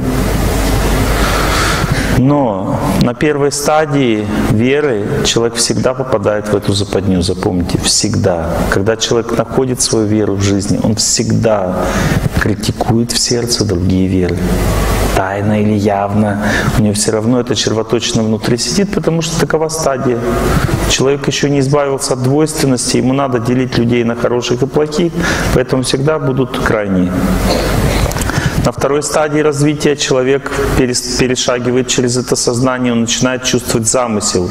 Но на первой стадии веры человек всегда попадает в эту западню, запомните, всегда. Когда человек находит свою веру в жизни, он всегда критикует в сердце другие веры тайно или явно, у него все равно это червоточина внутри сидит, потому что такова стадия. Человек еще не избавился от двойственности, ему надо делить людей на хороших и плохих, поэтому всегда будут крайние. На второй стадии развития человек перешагивает через это сознание, он начинает чувствовать замысел.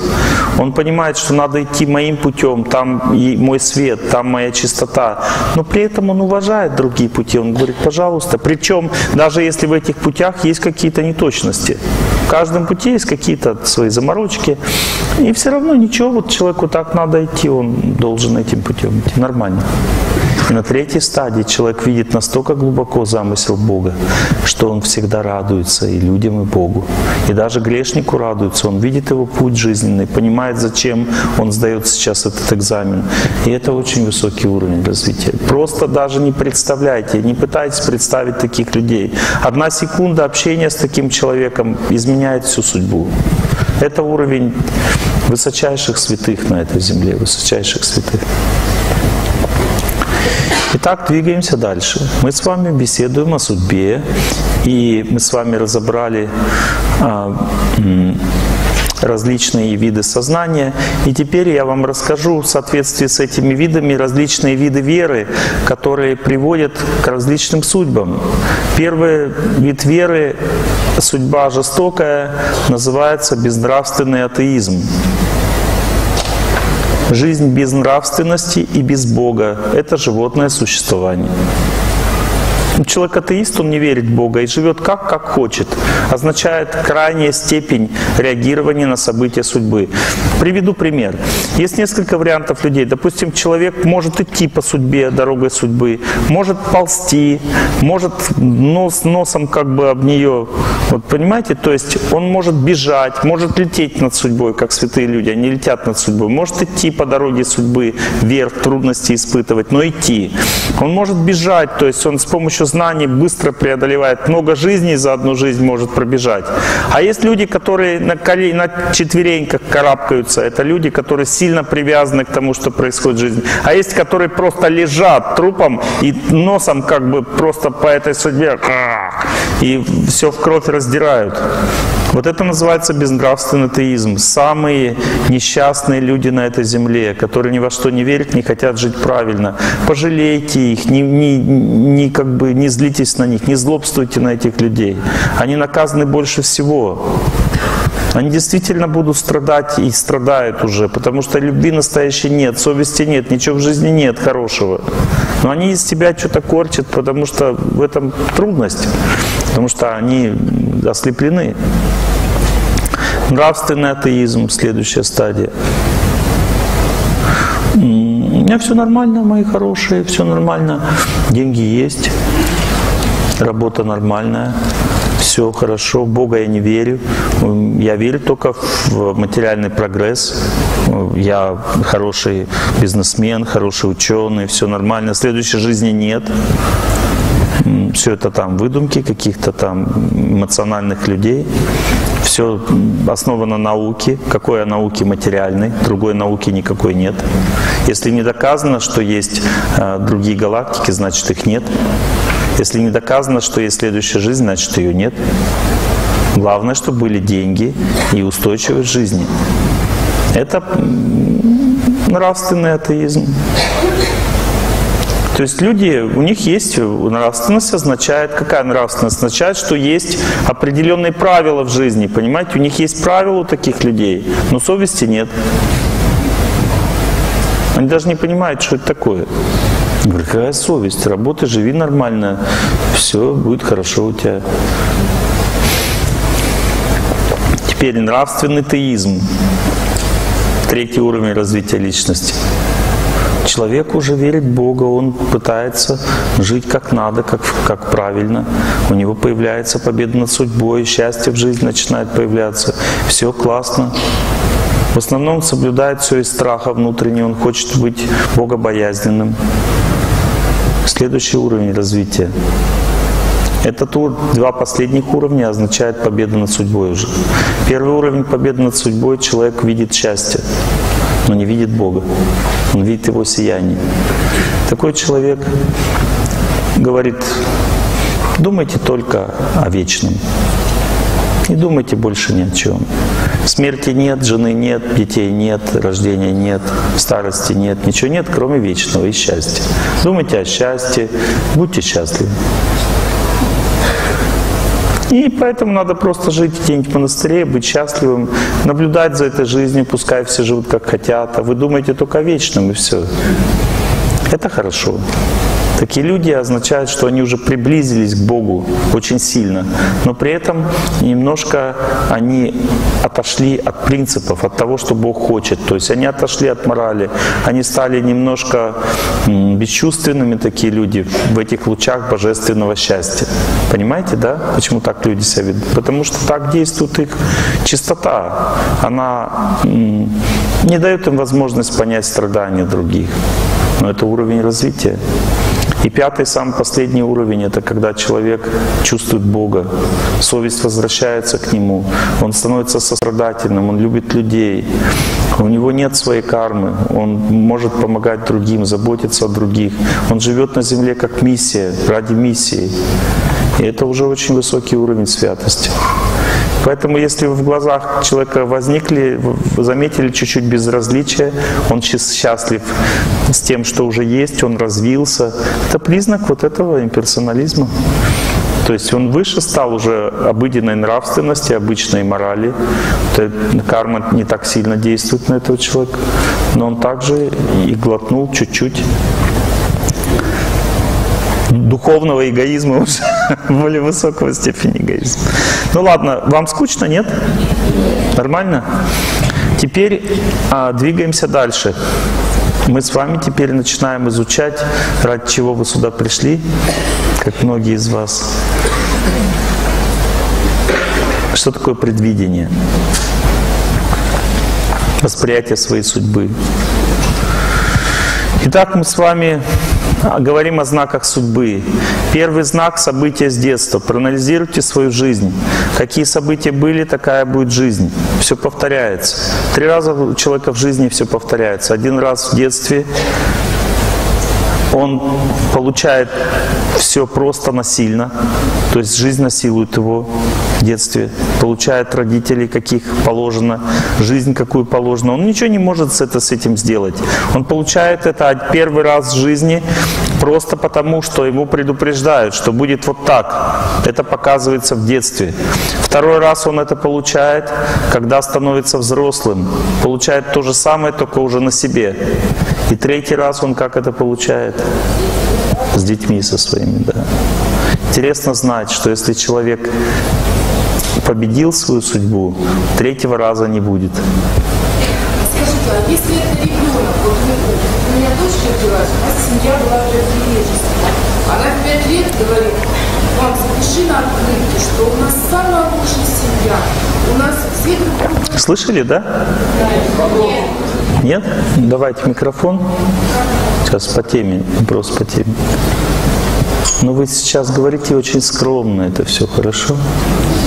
Он понимает, что надо идти моим путем, там мой свет, там моя чистота. Но при этом он уважает другие пути. Он говорит, пожалуйста. Причем, даже если в этих путях есть какие-то неточности. В каждом пути есть какие-то свои заморочки. И все равно ничего, вот человеку так надо идти, он должен этим путем идти. Нормально. На третьей стадии человек видит настолько глубоко замысел Бога, что он всегда радуется и людям, и Богу. И даже грешнику радуется, он видит его путь жизненный, понимает, зачем он сдает сейчас этот экзамен. И это очень высокий уровень развития. Просто даже не представляйте, не пытайтесь представить таких людей. Одна секунда общения с таким человеком изменяет всю судьбу. Это уровень высочайших святых на этой земле, высочайших святых. Итак, двигаемся дальше. Мы с вами беседуем о судьбе, и мы с вами разобрали а, различные виды сознания. И теперь я вам расскажу в соответствии с этими видами различные виды веры, которые приводят к различным судьбам. Первый вид веры, судьба жестокая, называется безнравственный атеизм. Жизнь без нравственности и без Бога – это животное существование. Человек атеист, он не верит в Бога и живет как, как хочет. Означает крайняя степень реагирования на события судьбы. Приведу пример. Есть несколько вариантов людей. Допустим, человек может идти по судьбе, дорогой судьбы, может ползти, может нос носом как бы об нее. Вот понимаете? То есть он может бежать, может лететь над судьбой, как святые люди. Они летят над судьбой. Может идти по дороге судьбы вверх, трудности испытывать, но идти. Он может бежать, то есть он с помощью помощью знаний быстро преодолевает много жизней за одну жизнь может пробежать. А есть люди, которые на, коле, на четвереньках карабкаются. Это люди, которые сильно привязаны к тому, что происходит в жизни. А есть, которые просто лежат трупом и носом как бы просто по этой судьбе и все в кровь раздирают. Вот это называется безнравственный теизм. Самые несчастные люди на этой земле, которые ни во что не верят, не хотят жить правильно. Пожалейте их, не, не, не, как бы, не злитесь на них, не злобствуйте на этих людей. Они наказаны больше всего. Они действительно будут страдать и страдают уже, потому что любви настоящей нет, совести нет, ничего в жизни нет хорошего. Но они из себя что-то корчат, потому что в этом трудность, потому что они ослеплены. Нравственный атеизм, следующая стадия. У меня все нормально, мои хорошие, все нормально. Деньги есть, работа нормальная, все хорошо, в Бога я не верю. Я верю только в материальный прогресс. Я хороший бизнесмен, хороший ученый, все нормально. Следующей жизни нет. Все это там выдумки каких-то там эмоциональных людей. Все основано на науке. Какой науки материальной? Другой науки никакой нет. Если не доказано, что есть э, другие галактики, значит их нет. Если не доказано, что есть следующая жизнь, значит ее нет. Главное, чтобы были деньги и устойчивость жизни. Это нравственный атеизм. То есть люди, у них есть нравственность, означает, какая нравственность? Означает, что есть определенные правила в жизни, понимаете? У них есть правила у таких людей, но совести нет. Они даже не понимают, что это такое. Говорю, какая совесть? Работай, живи нормально, все будет хорошо у тебя. Теперь нравственный теизм. Третий уровень развития личности. Человек уже верит в Бога, он пытается жить как надо, как, как правильно. У него появляется победа над судьбой, счастье в жизни начинает появляться. Все классно. В основном соблюдает все из страха внутреннего, он хочет быть богобоязненным. Следующий уровень развития. Это тур, два последних уровня означает победа над судьбой уже. Первый уровень победы над судьбой человек видит счастье, но не видит Бога. Он видит Его сияние. Такой человек говорит, думайте только о вечном. Не думайте больше ни о чем. Смерти нет, жены нет, детей нет, рождения нет, старости нет, ничего нет, кроме вечного и счастья. Думайте о счастье, будьте счастливы. И поэтому надо просто жить в монастыре, быть счастливым, наблюдать за этой жизнью, пускай все живут как хотят, а вы думаете только о вечном и все. Это хорошо. Такие люди означают, что они уже приблизились к Богу очень сильно, но при этом немножко они отошли от принципов, от того, что Бог хочет. То есть они отошли от морали, они стали немножко бесчувственными, такие люди, в этих лучах божественного счастья. Понимаете, да, почему так люди себя ведут? Потому что так действует их чистота. Она не дает им возможность понять страдания других. Но это уровень развития. И пятый, самый последний уровень, это когда человек чувствует Бога, совесть возвращается к нему, он становится сострадательным, он любит людей, у него нет своей кармы, он может помогать другим, заботиться о других, он живет на земле как миссия, ради миссии. И это уже очень высокий уровень святости. Поэтому если в глазах человека возникли, заметили чуть-чуть безразличия, он счастлив с тем, что уже есть, он развился, это признак вот этого имперсонализма. То есть он выше стал уже обыденной нравственности, обычной морали. Карма не так сильно действует на этого человека, но он также и глотнул чуть-чуть духовного эгоизма уже, более высокого степени эгоизма. Ну ладно, вам скучно, нет? Нормально? Теперь а, двигаемся дальше. Мы с вами теперь начинаем изучать, ради чего вы сюда пришли, как многие из вас. Что такое предвидение? Восприятие своей судьбы. Итак, мы с вами говорим о знаках судьбы. Первый знак – события с детства. Проанализируйте свою жизнь. Какие события были, такая будет жизнь. Все повторяется. Три раза у человека в жизни все повторяется. Один раз в детстве он получает все просто насильно, то есть жизнь насилует его в детстве, получает родителей, каких положено, жизнь какую положено. Он ничего не может с, это, с этим сделать. Он получает это первый раз в жизни просто потому, что ему предупреждают, что будет вот так. Это показывается в детстве. Второй раз он это получает, когда становится взрослым. Получает то же самое, только уже на себе. И третий раз он как это получает? С детьми со своими, да. Интересно знать, что если человек победил свою судьбу, третьего раза не будет. Скажите, а если это ребенок, вот у меня дочка родилась, у нас семья была в Она в пять лет говорит, вам запиши на открытке, что у нас самая лучшая семья. У нас все друг Слышали, да? Нет. Нет? Давайте микрофон. Сейчас по теме, вопрос по теме. Но вы сейчас говорите очень скромно, это все хорошо?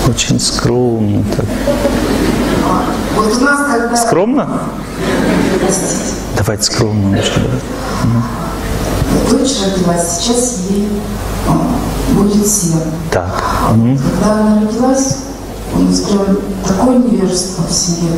Очень скромно так. Вот у нас когда... Скромно? Простите. Давайте скромно лучше. Дочь родилась, сейчас ей а, будет семь. Так. Когда она родилась, у нас прям такое невежество в семье.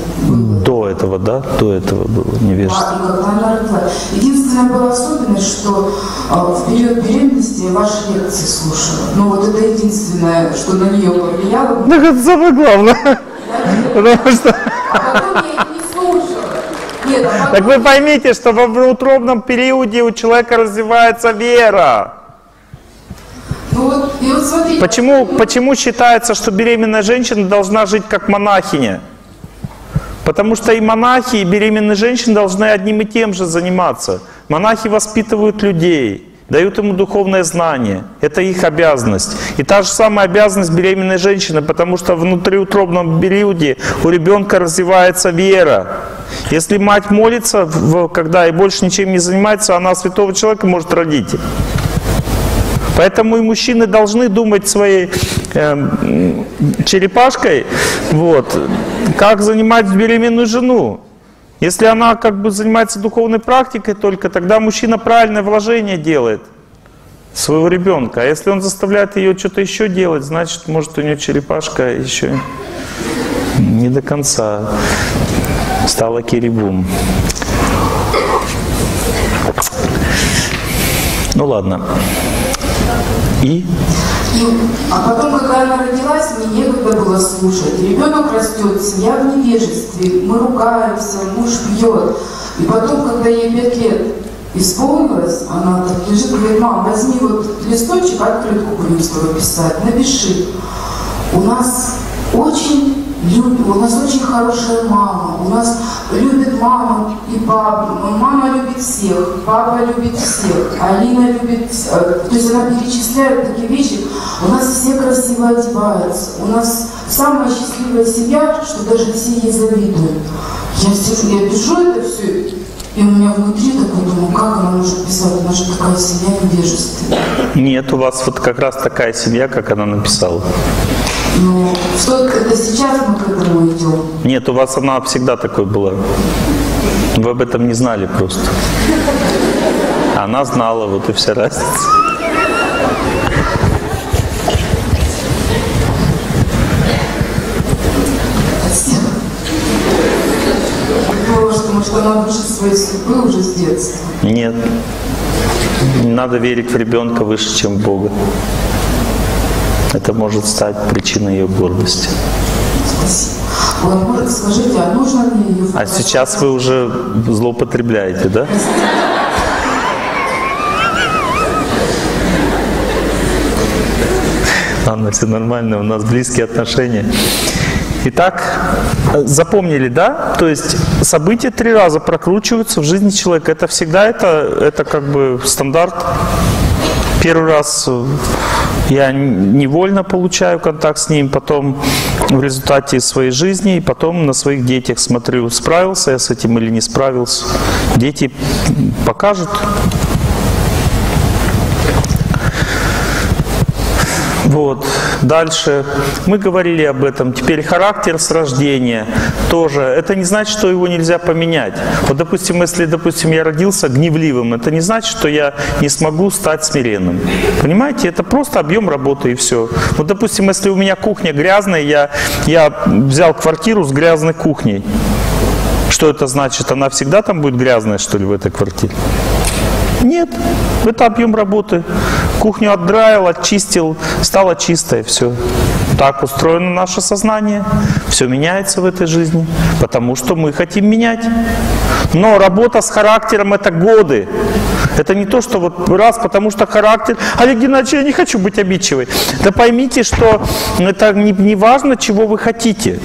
До этого, да? До этого было невежество. А, и когда она родила. Единственная была особенность, что а, в период беременности я ваши лекции слушала. Ну вот это единственное, что на нее повлияло. Так это самое главное. Потому что... А потом я их не слушала. Нет, а потом... Так вы поймите, что во внутробном периоде у человека развивается вера. Вот, и вот смотрите. Почему, почему считается, что беременная женщина должна жить как монахиня? Потому что и монахи, и беременные женщины должны одним и тем же заниматься. Монахи воспитывают людей, дают ему духовное знание. Это их обязанность. И та же самая обязанность беременной женщины, потому что внутриутробном периоде у ребенка развивается вера. Если мать молится, когда и больше ничем не занимается, она святого человека может родить. Поэтому и мужчины должны думать своей эм, черепашкой, вот, как занимать беременную жену. Если она как бы занимается духовной практикой только, тогда мужчина правильное вложение делает своего ребенка. А если он заставляет ее что-то еще делать, значит, может, у нее черепашка еще не до конца стала кирибум. Ну ладно. И? И, а потом, когда она родилась, мне некогда было слушать. Ребенок растет, семья в невежестве, мы ругаемся, муж бьет. И потом, когда ей пять лет исполнилось, она так лежит, говорит, мам, возьми вот листочек, открытку будем с тобой писать, напиши. У нас очень любит, у нас очень хорошая мама, у нас любит мама и папа, мама любит всех, папа любит всех, Алина любит, э, то есть она перечисляет такие вещи, у нас все красиво одеваются, у нас самая счастливая семья, что даже все ей завидуют. Я сижу, я пишу это все, и у меня внутри такой думаю, как она может писать, у нас же такая семья невежественная. Нет, у вас вот как раз такая семья, как она написала. Ну, что это сейчас мы к этому идем. Нет, у вас она всегда такой была. Вы об этом не знали просто. Она знала, вот и вся разница. Думала, что, она выше своей судьбы уже с детства. Нет. Не надо верить в ребенка выше, чем в Бога. Это может стать причиной ее гордости. Может, скажите, а нужно мне ее А сейчас вы уже злоупотребляете, да? Ладно, все нормально, у нас близкие отношения. Итак, запомнили, да? То есть события три раза прокручиваются в жизни человека. Это всегда это, это как бы стандарт. Первый раз э, я невольно получаю контакт с ним, потом в результате своей жизни, и потом на своих детях смотрю, справился я с этим или не справился. Дети покажут. Вот. Дальше. Мы говорили об этом. Теперь характер с рождения тоже. Это не значит, что его нельзя поменять. Вот, допустим, если, допустим, я родился гневливым, это не значит, что я не смогу стать смиренным. Понимаете? Это просто объем работы и все. Вот, допустим, если у меня кухня грязная, я, я взял квартиру с грязной кухней. Что это значит? Она всегда там будет грязная, что ли, в этой квартире? Нет, это объем работы. Кухню отдраил, очистил, стало чистое, все. Так устроено наше сознание. Все меняется в этой жизни, потому что мы хотим менять. Но работа с характером – это годы. Это не то, что вот раз, потому что характер. Олег Геннадьевич, я не хочу быть обидчивой. Да поймите, что это не, не важно, чего вы хотите.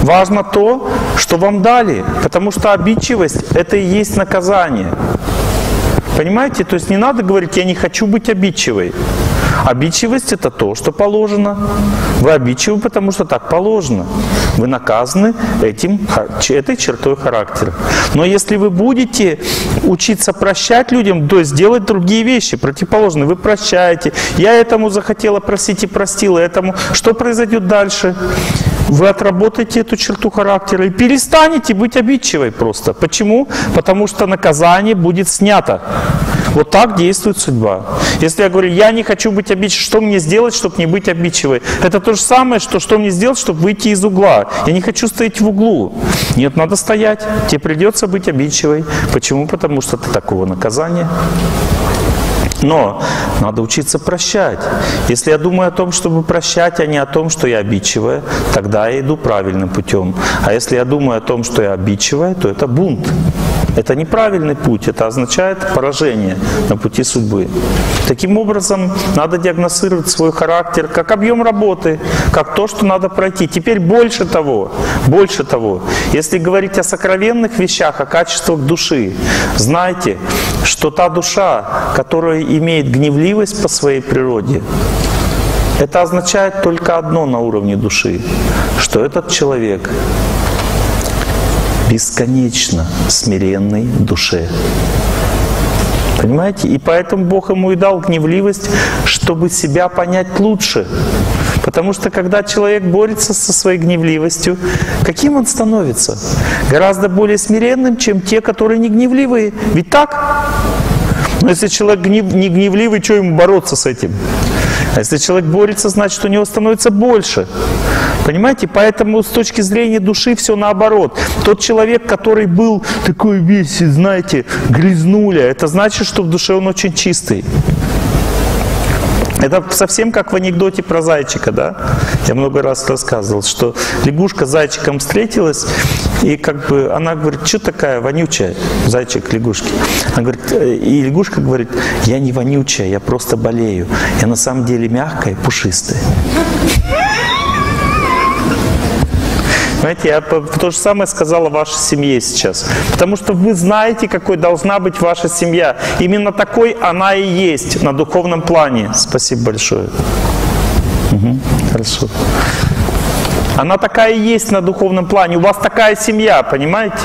Важно то, что вам дали. Потому что обидчивость – это и есть наказание. Понимаете? То есть не надо говорить, я не хочу быть обидчивой. Обидчивость это то, что положено. Вы обидчивы, потому что так положено. Вы наказаны этим, этой чертой характера. Но если вы будете учиться прощать людям, то есть делать другие вещи противоположные, вы прощаете. Я этому захотела простить и простила этому. Что произойдет дальше? Вы отработаете эту черту характера и перестанете быть обидчивой просто. Почему? Потому что наказание будет снято. Вот так действует судьба. Если я говорю, я не хочу быть обидчивой, что мне сделать, чтобы не быть обидчивой? Это то же самое, что что мне сделать, чтобы выйти из угла. Я не хочу стоять в углу. Нет, надо стоять. Тебе придется быть обидчивой. Почему? Потому что ты такого наказания. Но надо учиться прощать. Если я думаю о том, чтобы прощать, а не о том, что я обидчивая, тогда я иду правильным путем. А если я думаю о том, что я обидчивая, то это бунт. Это неправильный путь, это означает поражение на пути судьбы. Таким образом, надо диагностировать свой характер как объем работы, как то, что надо пройти. Теперь больше того, больше того, если говорить о сокровенных вещах, о качествах души, знайте, что та душа, которая имеет гневливость по своей природе, это означает только одно на уровне души, что этот человек бесконечно смиренный душе. Понимаете? И поэтому Бог ему и дал гневливость, чтобы себя понять лучше. Потому что когда человек борется со своей гневливостью, каким он становится? Гораздо более смиренным, чем те, которые не гневливые. Ведь так? Но если человек гнев, не гневливый, что ему бороться с этим? А если человек борется, значит, у него становится больше. Понимаете? Поэтому с точки зрения души все наоборот. Тот человек, который был такой весь, знаете, грязнуля, это значит, что в душе он очень чистый. Это совсем как в анекдоте про зайчика, да? Я много раз рассказывал, что лягушка с зайчиком встретилась, и как бы она говорит, что такая вонючая, зайчик лягушки. Она говорит, э, и лягушка говорит, я не вонючая, я просто болею. Я на самом деле мягкая, пушистая. Знаете, я то же самое сказала вашей семье сейчас. Потому что вы знаете, какой должна быть ваша семья. Именно такой она и есть на духовном плане. Спасибо большое. Угу, хорошо. Она такая и есть на духовном плане. У вас такая семья, понимаете?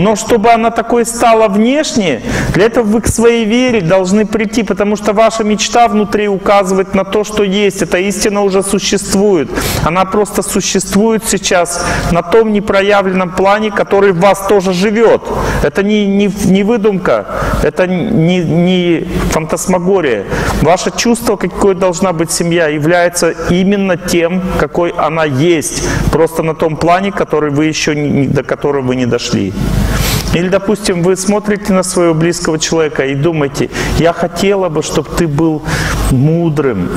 Но чтобы она такой стала внешне, для этого вы к своей вере должны прийти, потому что ваша мечта внутри указывает на то, что есть. Эта истина уже существует. Она просто существует сейчас на том непроявленном плане, который в вас тоже живет. Это не, не, не выдумка, это не, не фантасмагория. Ваше чувство, какой должна быть семья, является именно тем, какой она есть. Просто на том плане, который вы еще не, до которого вы не дошли. Или, допустим, вы смотрите на своего близкого человека и думаете, я хотела бы, чтобы ты был мудрым.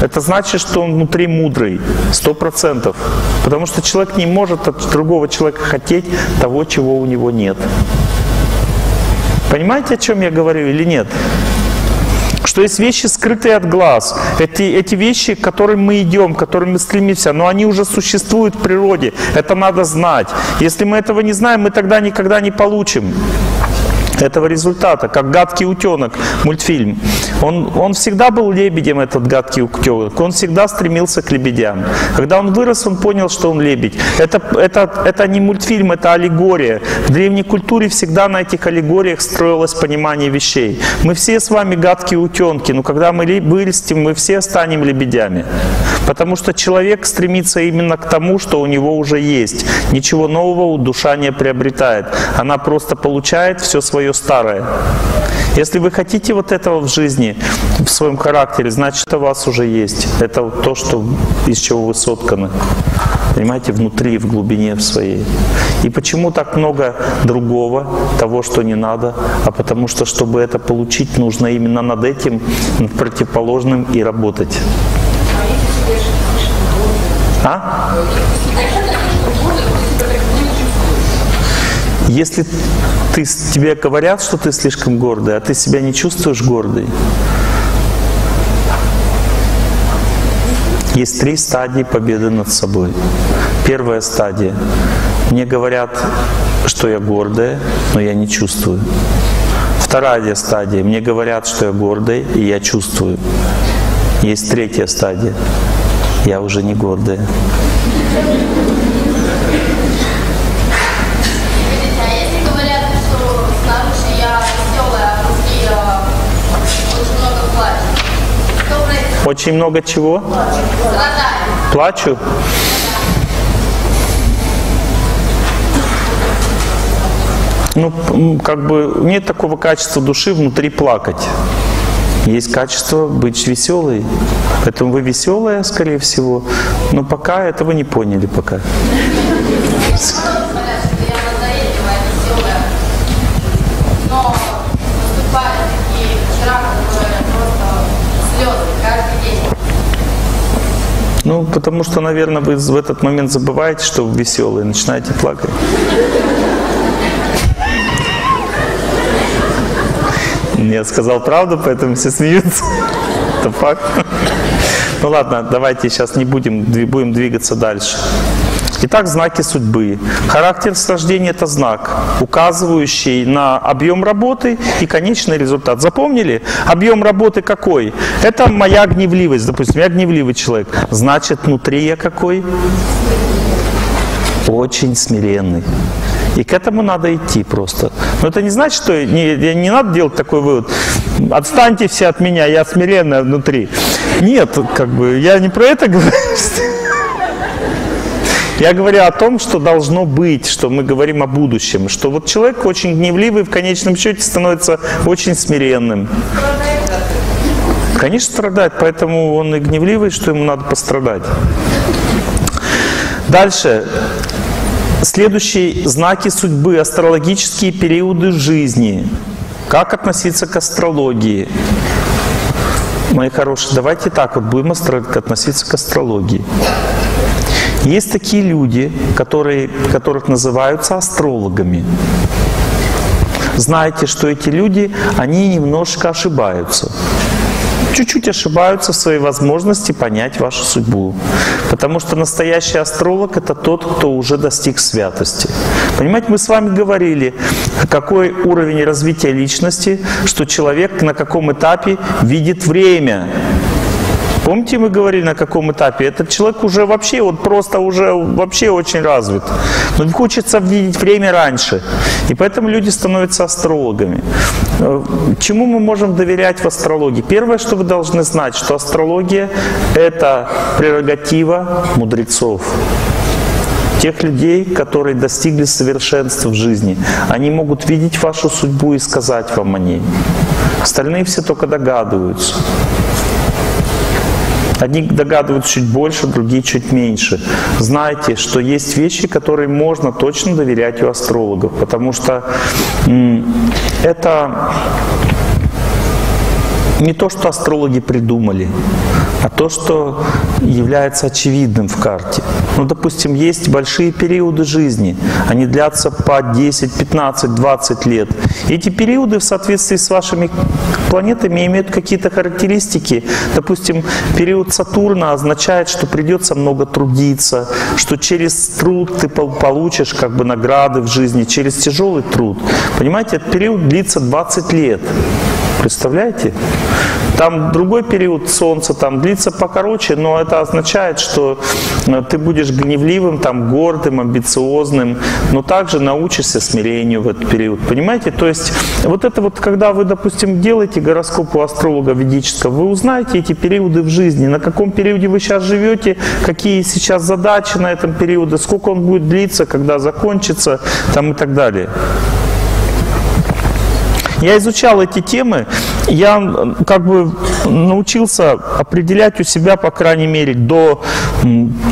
Это значит, что он внутри мудрый, сто процентов. Потому что человек не может от другого человека хотеть того, чего у него нет. Понимаете, о чем я говорю или нет? Что есть вещи, скрытые от глаз. Эти, эти вещи, к которым мы идем, к которым мы стремимся, но они уже существуют в природе. Это надо знать. Если мы этого не знаем, мы тогда никогда не получим этого результата, как «Гадкий утенок» мультфильм. Он, он всегда был лебедем, этот гадкий утенок. Он всегда стремился к лебедям. Когда он вырос, он понял, что он лебедь. Это, это, это не мультфильм, это аллегория. В древней культуре всегда на этих аллегориях строилось понимание вещей. Мы все с вами гадкие утенки, но когда мы вырастем, мы все станем лебедями. Потому что человек стремится именно к тому, что у него уже есть. Ничего нового душа не приобретает. Она просто получает все свое свое старое. Если вы хотите вот этого в жизни, в своем характере, значит, это у вас уже есть. Это то, что, из чего вы сотканы. Понимаете, внутри, в глубине в своей. И почему так много другого, того, что не надо? А потому что, чтобы это получить, нужно именно над этим, над противоположным и работать. А? Если ты, тебе говорят, что ты слишком гордый, а ты себя не чувствуешь гордой, есть три стадии победы над собой. Первая стадия. Мне говорят, что я гордая, но я не чувствую. Вторая стадия. Мне говорят, что я гордый, и я чувствую. Есть третья стадия. Я уже не гордая. Очень много чего? Плачу? Ну, как бы нет такого качества души внутри плакать. Есть качество быть веселой. Поэтому вы веселая, скорее всего. Но пока этого не поняли пока. Говорят, что я надоедливая, веселая, но наступают такие вечера, которые просто слезы каждый день. Ну, потому что, наверное, вы в этот момент забываете, что вы веселые, начинаете плакать. Я сказал правду, поэтому все смеются. Это факт. Ну ладно, давайте сейчас не будем, будем двигаться дальше. Итак, знаки судьбы. Характер с рождения – это знак, указывающий на объем работы и конечный результат. Запомнили? Объем работы какой? Это моя гневливость. Допустим, я гневливый человек. Значит, внутри я какой? Очень смиренный. И к этому надо идти просто. Но это не значит, что не, не надо делать такой вывод. Отстаньте все от меня, я смиренная внутри. Нет, как бы я не про это говорю. Я говорю о том, что должно быть, что мы говорим о будущем, что вот человек очень гневливый в конечном счете становится очень смиренным. Конечно, страдает, поэтому он и гневливый, что ему надо пострадать. Дальше. Следующие знаки судьбы, астрологические периоды жизни. Как относиться к астрологии? Мои хорошие, давайте так вот будем относиться к астрологии. Есть такие люди, которые, которых называются астрологами. Знаете, что эти люди, они немножко ошибаются. Чуть-чуть ошибаются в своей возможности понять вашу судьбу. Потому что настоящий астролог – это тот, кто уже достиг святости. Понимаете, мы с вами говорили, какой уровень развития личности, что человек на каком этапе видит время. Помните, мы говорили, на каком этапе? Этот человек уже вообще, вот просто уже вообще очень развит. Но им хочется видеть время раньше. И поэтому люди становятся астрологами. Э, Чему мы можем доверять в астрологии? Первое, что вы должны знать, что астрология – это прерогатива мудрецов тех людей, которые достигли совершенства в жизни. Они могут видеть вашу судьбу и сказать вам о ней. Остальные все только догадываются. Одни догадываются чуть больше, другие чуть меньше. Знайте, что есть вещи, которые можно точно доверять у астрологов, потому что это не то, что астрологи придумали, а то, что является очевидным в карте. Ну, допустим, есть большие периоды жизни. Они длятся по 10, 15, 20 лет. Эти периоды в соответствии с вашими планетами имеют какие-то характеристики. Допустим, период Сатурна означает, что придется много трудиться, что через труд ты пол- получишь как бы награды в жизни, через тяжелый труд. Понимаете, этот период длится 20 лет. Представляете? Там другой период Солнца, там длится покороче, но это означает, что э, ты будешь гневливым, там, гордым, амбициозным, но также научишься смирению в этот период. Понимаете? То есть вот это вот, когда вы, допустим, делаете гороскоп у астролога ведического, вы узнаете эти периоды в жизни, на каком периоде вы сейчас живете, какие сейчас задачи на этом периоде, сколько он будет длиться, когда закончится, там и так далее. Я изучал эти темы, я как бы научился определять у себя, по крайней мере, до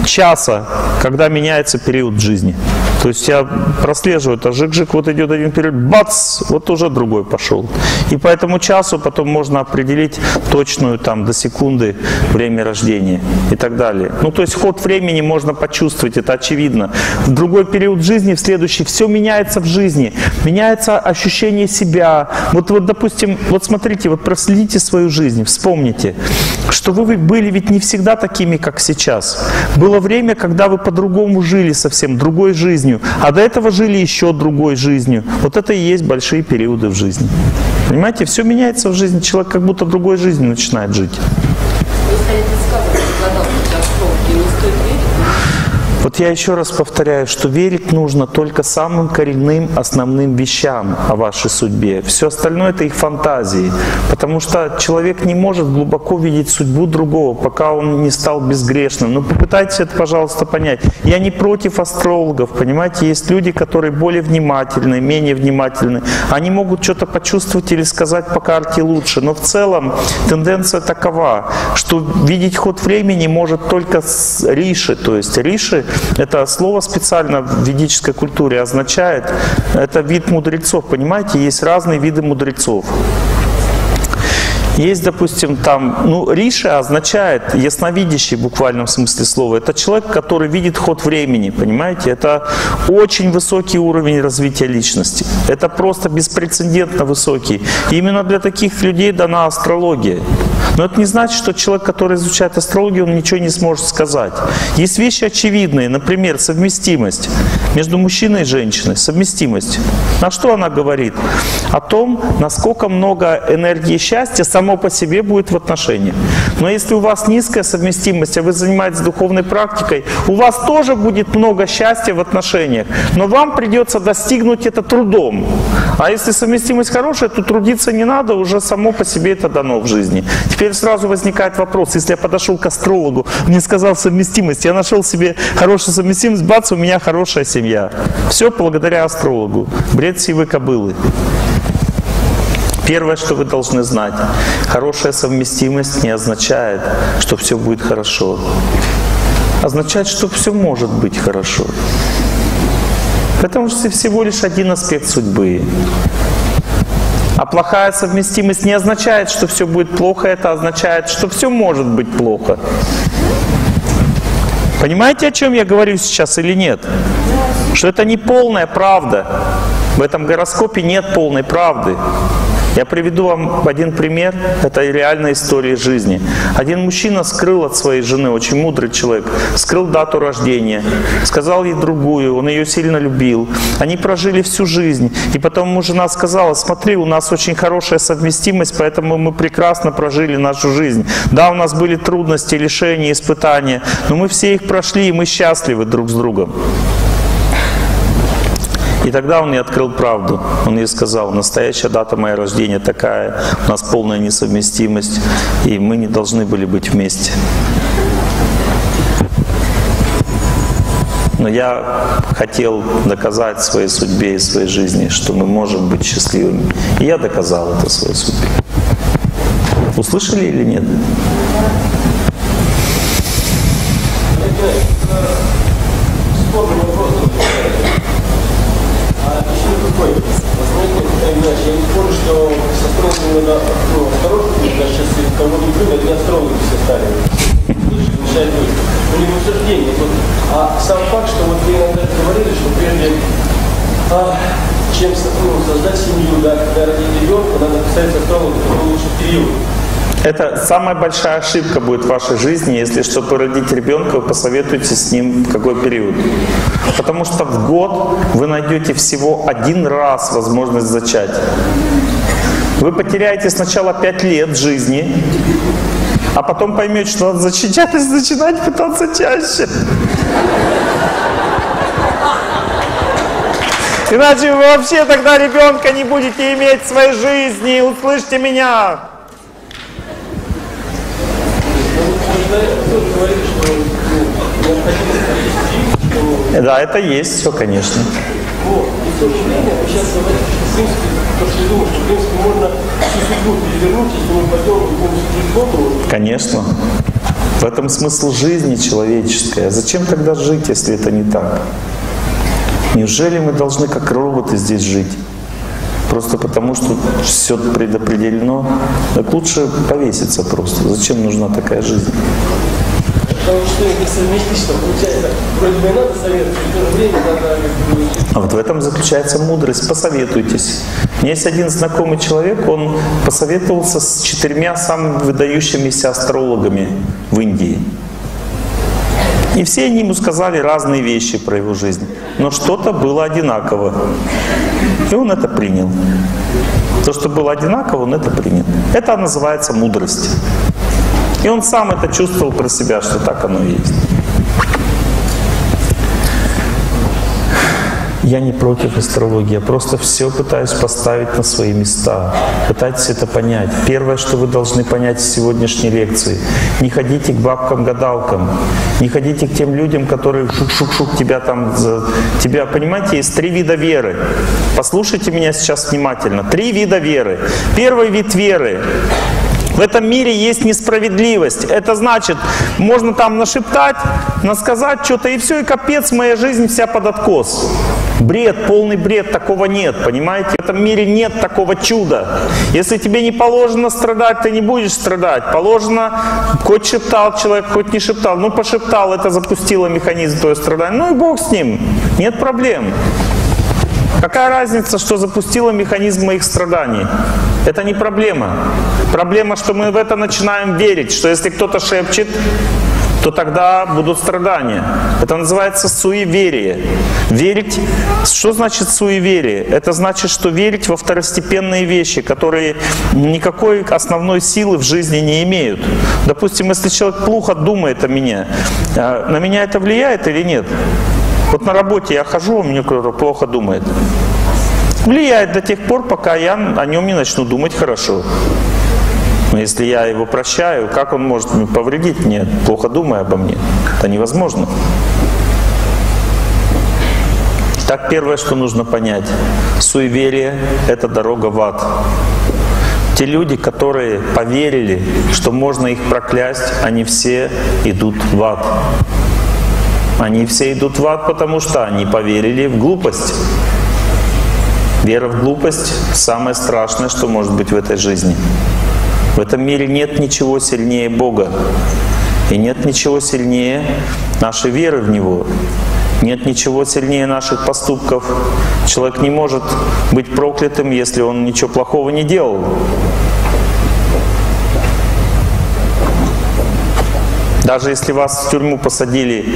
часа, когда меняется период жизни. То есть я прослеживаю, это жик-жик, вот идет один период, бац, вот уже другой пошел. И по этому часу потом можно определить точную там до секунды время рождения и так далее. Ну то есть ход времени можно почувствовать, это очевидно. В другой период жизни, в следующий, все меняется в жизни. Меняется ощущение себя. Вот, вот допустим, вот смотрите, вот проследите свою жизнь. Вспомните, что вы были ведь не всегда такими, как сейчас. Было время, когда вы по-другому жили совсем, другой жизнью, а до этого жили еще другой жизнью. Вот это и есть большие периоды в жизни. Понимаете, все меняется в жизни, человек как будто другой жизнью начинает жить. Вот я еще раз повторяю, что верить нужно только самым коренным, основным вещам о вашей судьбе. Все остальное это их фантазии. Потому что человек не может глубоко видеть судьбу другого, пока он не стал безгрешным. Ну попытайтесь это, пожалуйста, понять. Я не против астрологов, понимаете? Есть люди, которые более внимательны, менее внимательны. Они могут что-то почувствовать или сказать по карте лучше. Но в целом тенденция такова, что видеть ход времени может только риши. То есть риши это слово специально в ведической культуре означает, это вид мудрецов, понимаете, есть разные виды мудрецов. Есть, допустим, там, ну, Риша означает ясновидящий в буквальном смысле слова. Это человек, который видит ход времени, понимаете? Это очень высокий уровень развития личности. Это просто беспрецедентно высокий. И именно для таких людей дана астрология. Но это не значит, что человек, который изучает астрологию, он ничего не сможет сказать. Есть вещи очевидные, например, совместимость между мужчиной и женщиной. Совместимость. На что она говорит? О том, насколько много энергии счастья само по себе будет в отношениях. Но если у вас низкая совместимость, а вы занимаетесь духовной практикой, у вас тоже будет много счастья в отношениях. Но вам придется достигнуть это трудом. А если совместимость хорошая, то трудиться не надо, уже само по себе это дано в жизни. Теперь сразу возникает вопрос, если я подошел к астрологу, мне сказал совместимость, я нашел себе хорошую совместимость, бац, у меня хорошая семья. Все благодаря астрологу. Бред сивой кобылы. Первое, что вы должны знать, хорошая совместимость не означает, что все будет хорошо. Означает, что все может быть хорошо. Потому что всего лишь один аспект судьбы. А плохая совместимость не означает, что все будет плохо, это означает, что все может быть плохо. Понимаете, о чем я говорю сейчас или нет? Что это не полная правда. В этом гороскопе нет полной правды. Я приведу вам один пример. Это реальная история жизни. Один мужчина скрыл от своей жены, очень мудрый человек, скрыл дату рождения, сказал ей другую, он ее сильно любил. Они прожили всю жизнь. И потом ему жена сказала, смотри, у нас очень хорошая совместимость, поэтому мы прекрасно прожили нашу жизнь. Да, у нас были трудности, лишения, испытания, но мы все их прошли, и мы счастливы друг с другом. И тогда он ей открыл правду. Он ей сказал, настоящая дата моего рождения такая, у нас полная несовместимость, и мы не должны были быть вместе. Но я хотел доказать своей судьбе и своей жизни, что мы можем быть счастливыми. И я доказал это своей судьбе. Услышали или нет? спорный вопрос. А еще какой? Возможно, иначе. Я не помню, что с астрологами надо ну, осторожно быть, даже если кого не прыгать, не астрологи все стали. Мешает быть. У них утверждение. Вот. А сам факт, что вот вы иногда говорили, что прежде а, чем ну, создать семью, да, когда родить ребенка, надо писать астрологу, который лучше период. Это самая большая ошибка будет в вашей жизни, если чтобы родить ребенка, вы посоветуете с ним какой период. Потому что в год вы найдете всего один раз возможность зачать. Вы потеряете сначала пять лет жизни, а потом поймете, что надо зачать и начинать пытаться чаще. Иначе вы вообще тогда ребенка не будете иметь в своей жизни. Услышьте меня. Да, это есть все, конечно. Конечно. В этом смысл жизни человеческой. А зачем тогда жить, если это не так? Неужели мы должны как роботы здесь жить? Просто потому, что все предопределено. Так лучше повеситься просто. Зачем нужна такая жизнь? Потому что это совместить, что получается, вроде бы и надо советовать, и в то же время надо как бы, А вот в этом заключается мудрость. Посоветуйтесь. У меня есть один знакомый человек, он посоветовался с четырьмя самыми выдающимися астрологами в Индии. И все они ему сказали разные вещи про его жизнь. Но что-то было одинаково. И он это принял. То, что было одинаково, он это принял. Это называется мудрость. И он сам это чувствовал про себя, что так оно и есть. Я не против астрологии, я просто все пытаюсь поставить на свои места. Пытайтесь это понять. Первое, что вы должны понять с сегодняшней лекции. Не ходите к бабкам-гадалкам. Не ходите к тем людям, которые шук-шук-шук тебя там... Тебя, понимаете, есть три вида веры. Послушайте меня сейчас внимательно. Три вида веры. Первый вид веры в этом мире есть несправедливость. Это значит, можно там нашептать, насказать что-то, и все, и капец, моя жизнь вся под откос. Бред, полный бред, такого нет, понимаете? В этом мире нет такого чуда. Если тебе не положено страдать, ты не будешь страдать. Положено, хоть шептал человек, хоть не шептал. Ну, пошептал, это запустило механизм твоего страдания. Ну и бог с ним, нет проблем. Какая разница, что запустило механизм моих страданий? Это не проблема. Проблема, что мы в это начинаем верить, что если кто-то шепчет, то тогда будут страдания. Это называется суеверие. Верить, что значит суеверие? Это значит, что верить во второстепенные вещи, которые никакой основной силы в жизни не имеют. Допустим, если человек плохо думает о мне, а на меня это влияет или нет? Вот на работе я хожу, мне кто-то плохо думает. Влияет до тех пор, пока я о нем не начну думать хорошо. Но если я его прощаю, как он может повредить мне, плохо думая обо мне? Это невозможно. Так первое, что нужно понять. Суеверие – это дорога в ад. Те люди, которые поверили, что можно их проклясть, они все идут в ад. Они все идут в ад, потому что они поверили в глупость. Вера в глупость – самое страшное, что может быть в этой жизни. В этом мире нет ничего сильнее Бога. И нет ничего сильнее нашей веры в Него. Нет ничего сильнее наших поступков. Человек не может быть проклятым, если он ничего плохого не делал. Даже если вас в тюрьму посадили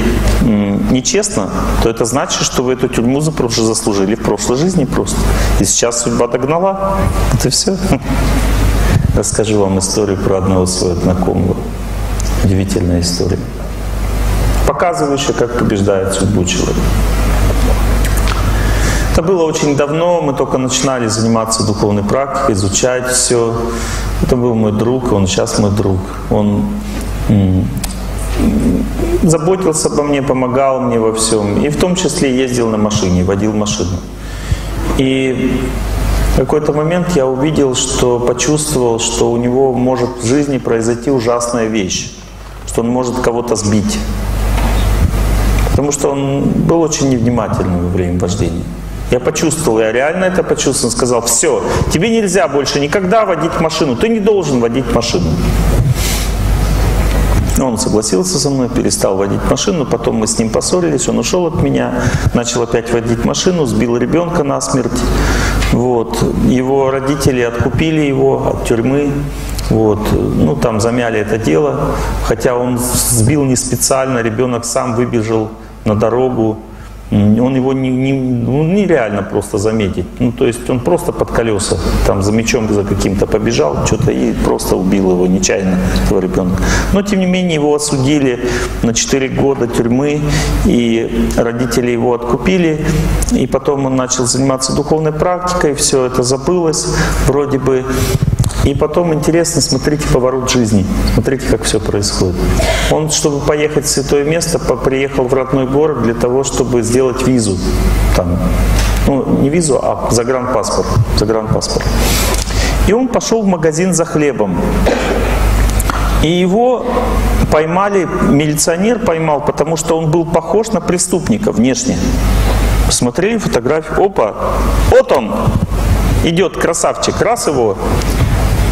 нечестно, то это значит, что вы эту тюрьму заслужили в прошлой жизни просто. И сейчас судьба догнала. Это все. Расскажу вам историю про одного своего знакомого. Удивительная история. Показывающая, как побеждает судьбу человек. Это было очень давно, мы только начинали заниматься духовной практикой, изучать все. Это был мой друг, он сейчас мой друг. Он заботился обо мне, помогал мне во всем. И в том числе ездил на машине, водил машину. И в какой-то момент я увидел, что почувствовал, что у него может в жизни произойти ужасная вещь, что он может кого-то сбить. Потому что он был очень невнимательным во время вождения. Я почувствовал, я реально это почувствовал. Сказал, все, тебе нельзя больше никогда водить машину, ты не должен водить машину. Он согласился со мной, перестал водить машину, потом мы с ним поссорились, он ушел от меня, начал опять водить машину, сбил ребенка насмерть. Вот. Его родители откупили его от тюрьмы, вот. ну там замяли это дело, хотя он сбил не специально, ребенок сам выбежал на дорогу, он его не, не- ну, нереально просто заметить. Ну, то есть он просто под колеса, там за мячом за каким-то побежал, что-то и просто убил его нечаянно, этого ребенка. Но, тем не менее, его осудили на 4 года тюрьмы, и родители его откупили, и потом он начал заниматься духовной практикой, все это забылось вроде бы. И потом интересно, смотрите поворот жизни, смотрите, как все происходит. Он, чтобы поехать в святое место, приехал в родной город для того, чтобы сделать визу. Там, ну, не визу, а загранпаспорт. загранпаспорт. И он пошел в магазин за хлебом. И его поймали, милиционер поймал, потому что он был похож на преступника внешне. Посмотрели фотографию, опа, вот он, идет красавчик, раз его,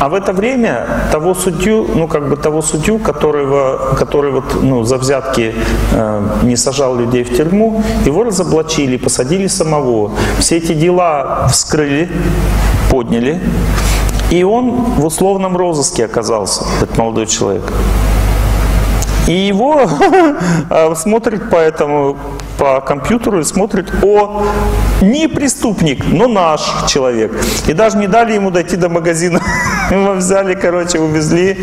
А в это время того судью, ну как бы того судью, которого, который вот, ну, за взятки э, не сажал людей в тюрьму, его разоблачили, посадили самого. Все эти дела вскрыли, подняли, и он в условном розыске оказался, этот молодой человек. И его а, смотрит по этому по компьютеру и смотрит, о, не преступник, но наш человек. И даже не дали ему дойти до магазина. Его взяли, короче, увезли,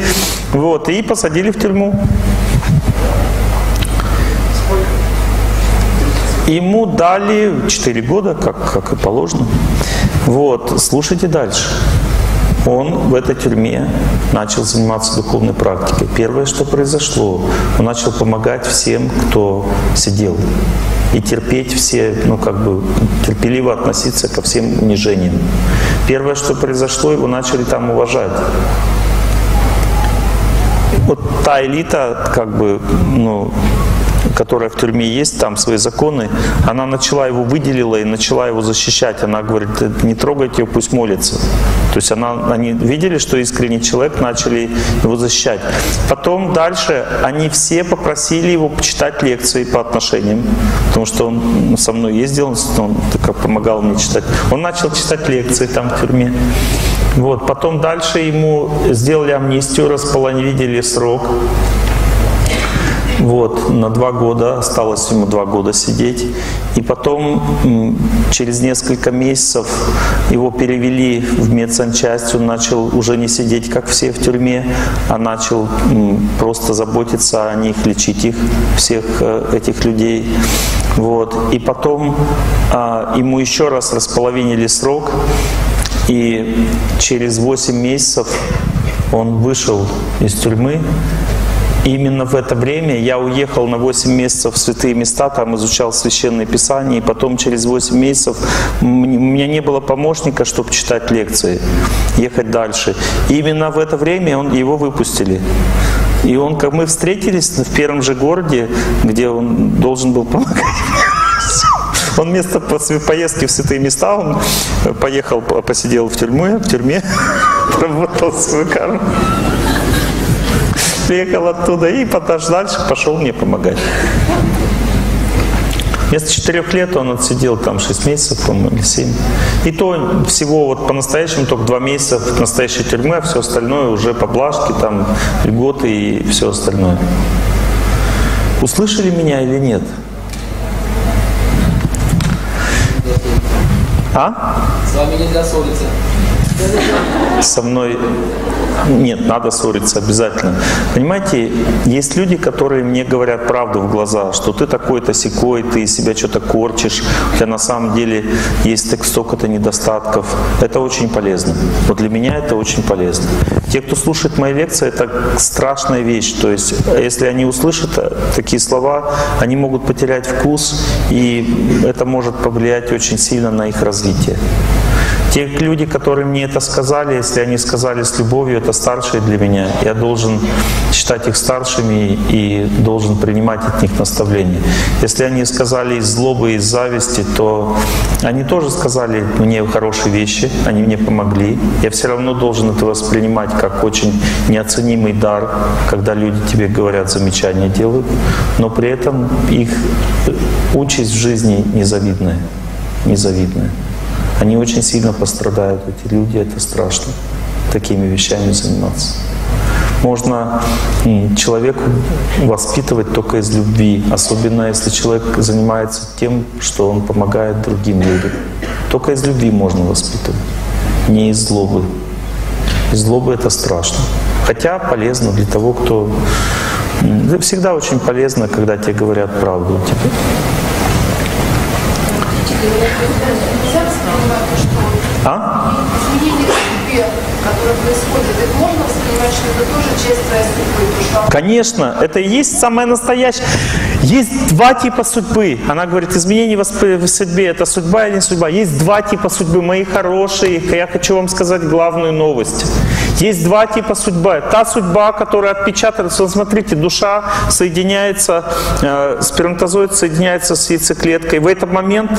вот, и посадили в тюрьму. Ему дали 4 года, как, как и положено. Вот, слушайте дальше он в этой тюрьме начал заниматься духовной практикой. Первое, что произошло, он начал помогать всем, кто сидел. И терпеть все, ну как бы терпеливо относиться ко всем унижениям. Первое, что произошло, его начали там уважать. Вот та элита, как бы, ну, которая в тюрьме есть, там свои законы, она начала его выделила и начала его защищать. Она говорит, не трогайте его, пусть молится. То есть она, они видели, что искренний человек, начали его защищать. Потом дальше они все попросили его почитать лекции по отношениям, потому что он со мной ездил, он так помогал мне читать. Он начал читать лекции там в тюрьме. Вот. Потом дальше ему сделали амнистию, располовинили срок. Вот, на два года, осталось ему два года сидеть. И потом, через несколько месяцев, его перевели в медсанчасть, он начал уже не сидеть, как все в тюрьме, а начал просто заботиться о них, лечить их, всех э, этих людей. Вот. И потом а, ему еще раз располовинили срок, и через 8 месяцев он вышел из тюрьмы, именно в это время я уехал на 8 месяцев в святые места, там изучал священные писания, и потом через 8 месяцев у меня не было помощника, чтобы читать лекции, ехать дальше. И именно в это время он, его выпустили. И он, как мы встретились в первом же городе, где он должен был помогать он вместо поездки в святые места, он поехал, посидел в тюрьме, в тюрьме, работал свою карму приехал оттуда и потом дальше пошел мне помогать. Вместо четырех лет он отсидел там 6 месяцев, по-моему, или 7. И то всего вот по-настоящему только 2 месяца настоящей тюрьме, а все остальное уже поблажки, там, льготы и все остальное. Услышали меня или нет? А? С вами нельзя ссориться. Со мной нет, надо ссориться обязательно. Понимаете, есть люди, которые мне говорят правду в глаза, что ты такой-то секой, ты себя что-то корчишь, у тебя на самом деле есть столько-то недостатков. Это очень полезно. Вот для меня это очень полезно. Те, кто слушает мои лекции, это страшная вещь. То есть, если они услышат такие слова, они могут потерять вкус, и это может повлиять очень сильно на их развитие. Те люди, которые мне это сказали, если они сказали с любовью, это старшие для меня. Я должен считать их старшими и должен принимать от них наставления. Если они сказали из злобы, из зависти, то они тоже сказали мне хорошие вещи, они мне помогли. Я все равно должен это воспринимать как очень неоценимый дар, когда люди тебе говорят замечания делают, но при этом их участь в жизни незавидная. Незавидная. Они очень сильно пострадают, эти люди, это страшно, такими вещами заниматься. Можно человеку воспитывать только из любви, особенно если человек занимается тем, что он помогает другим людям. Только из любви можно воспитывать, не из злобы. Из злобы это страшно. Хотя полезно для того, кто... Всегда очень полезно, когда тебе говорят правду. Типа, а? Конечно, это и есть самое настоящее. Есть два типа судьбы. Она говорит, изменения в судьбе, это судьба или не судьба. Есть два типа судьбы, мои хорошие. Я хочу вам сказать главную новость. Есть два типа судьбы. Та судьба, которая отпечатывается, смотрите, душа соединяется, э, сперматозоид соединяется с яйцеклеткой. В этот момент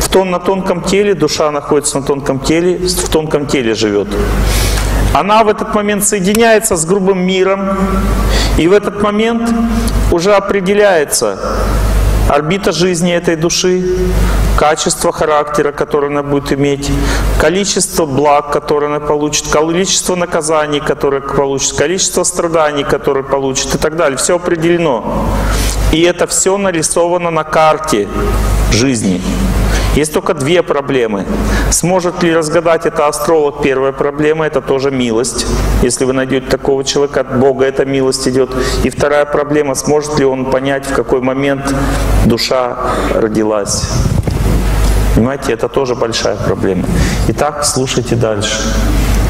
в тон, на тонком теле, душа находится на тонком теле, в тонком теле живет. она в этот момент соединяется с грубым миром, и в этот момент уже определяется орбита жизни этой души, качество характера, которое она будет иметь, количество благ, которые она получит, количество наказаний, которые получит, количество страданий, которые получит и так далее. Все определено. И это все нарисовано на карте жизни. Есть только две проблемы. Сможет ли разгадать это астролог? Первая проблема – это тоже милость. Если вы найдете такого человека, от Бога эта милость идет. И вторая проблема – сможет ли он понять, в какой момент душа родилась. Понимаете, это тоже большая проблема. Итак, слушайте дальше.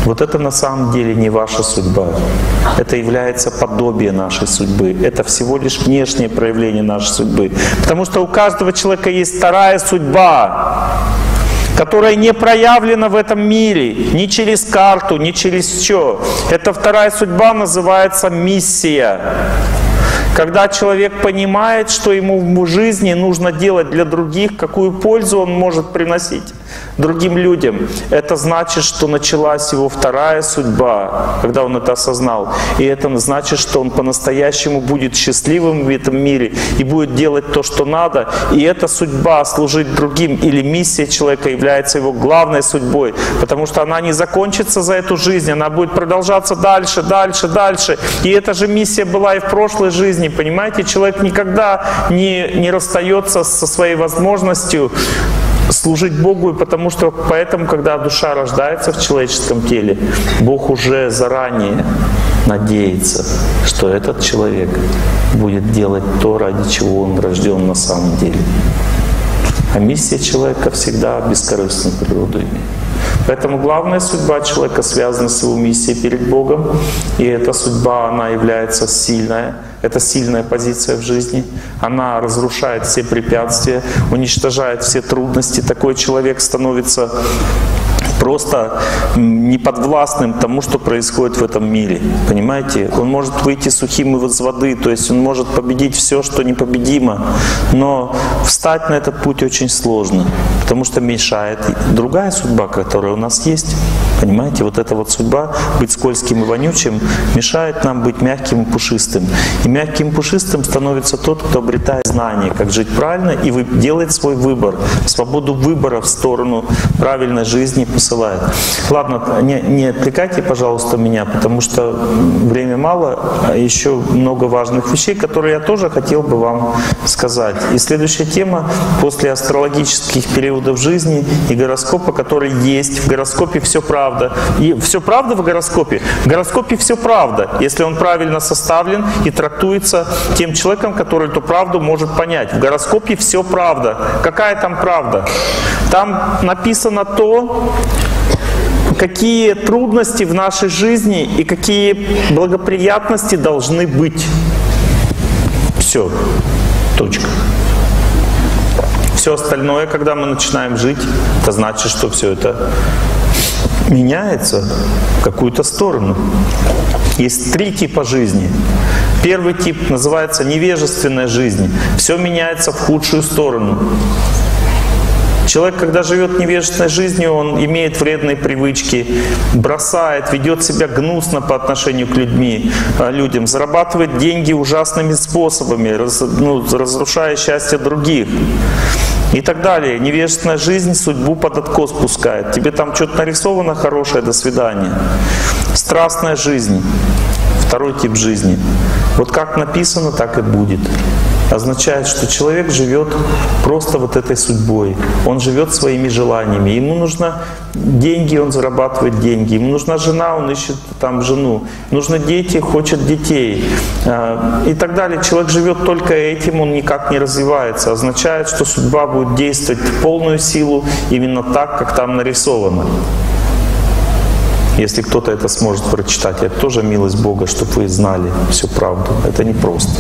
Вот это на самом деле не ваша судьба. Это является подобие нашей судьбы. Это всего лишь внешнее проявление нашей судьбы. Потому что у каждого человека есть вторая судьба, которая не проявлена в этом мире ни через карту, ни через что. Эта вторая судьба называется миссия. Когда человек понимает, что ему в жизни нужно делать для других, какую пользу он может приносить другим людям, это значит, что началась его вторая судьба, когда он это осознал. И это значит, что он по-настоящему будет счастливым в этом мире и будет делать то, что надо. И эта судьба служить другим или миссия человека является его главной судьбой, потому что она не закончится за эту жизнь, она будет продолжаться дальше, дальше, дальше. И эта же миссия была и в прошлой жизни, понимаете? Человек никогда не, не расстается со своей возможностью служить Богу, и потому что поэтому, когда душа рождается в человеческом теле, Бог уже заранее надеется, что этот человек будет делать то, ради чего он рожден на самом деле. А миссия человека всегда бескорыстную природу. Поэтому главная судьба человека связана с его миссией перед Богом. И эта судьба, она является сильная. Это сильная позиция в жизни. Она разрушает все препятствия, уничтожает все трудности. Такой человек становится просто неподвластным тому, что происходит в этом мире. Понимаете? Он может выйти сухим из воды, то есть он может победить все, что непобедимо, но встать на этот путь очень сложно, потому что мешает другая судьба, которая у нас есть. Понимаете, вот эта вот судьба быть скользким и вонючим мешает нам быть мягким и пушистым. И мягким и пушистым становится тот, кто обретает знание, как жить правильно и делает свой выбор, свободу выбора в сторону правильной жизни посылает. Ладно, не, не отвлекайте, пожалуйста, меня, потому что время мало, а еще много важных вещей, которые я тоже хотел бы вам сказать. И следующая тема после астрологических периодов жизни и гороскопа, который есть. В гороскопе все правда правда. И все правда в гороскопе? В гороскопе все правда, если он правильно составлен и трактуется тем человеком, который эту правду может понять. В гороскопе все правда. Какая там правда? Там написано то, какие трудности в нашей жизни и какие благоприятности должны быть. Все. Точка. Все остальное, когда мы начинаем жить, это значит, что все это меняется в какую-то сторону. Есть три типа жизни. Первый тип называется невежественная жизнь. Все меняется в худшую сторону. Человек, когда живет невежественной жизнью, он имеет вредные привычки, бросает, ведет себя гнусно по отношению к людьми, а, людям, зарабатывает деньги ужасными способами, раз, ну, разрушая счастье других и так далее. Невежественная жизнь судьбу под откос пускает. Тебе там что-то нарисовано хорошее, до свидания. Страстная жизнь, второй тип жизни. Вот как написано, так и будет означает, что человек живет просто вот этой судьбой. Он живет своими желаниями. Ему нужно деньги, он зарабатывает деньги. Ему нужна жена, он ищет там жену. Нужны дети, хочет детей. А, и так далее. Человек живет только этим, он никак не развивается. Означает, что судьба будет действовать в полную силу именно так, как там нарисовано. Если кто-то это сможет прочитать, это тоже милость Бога, чтобы вы знали всю правду. Это непросто.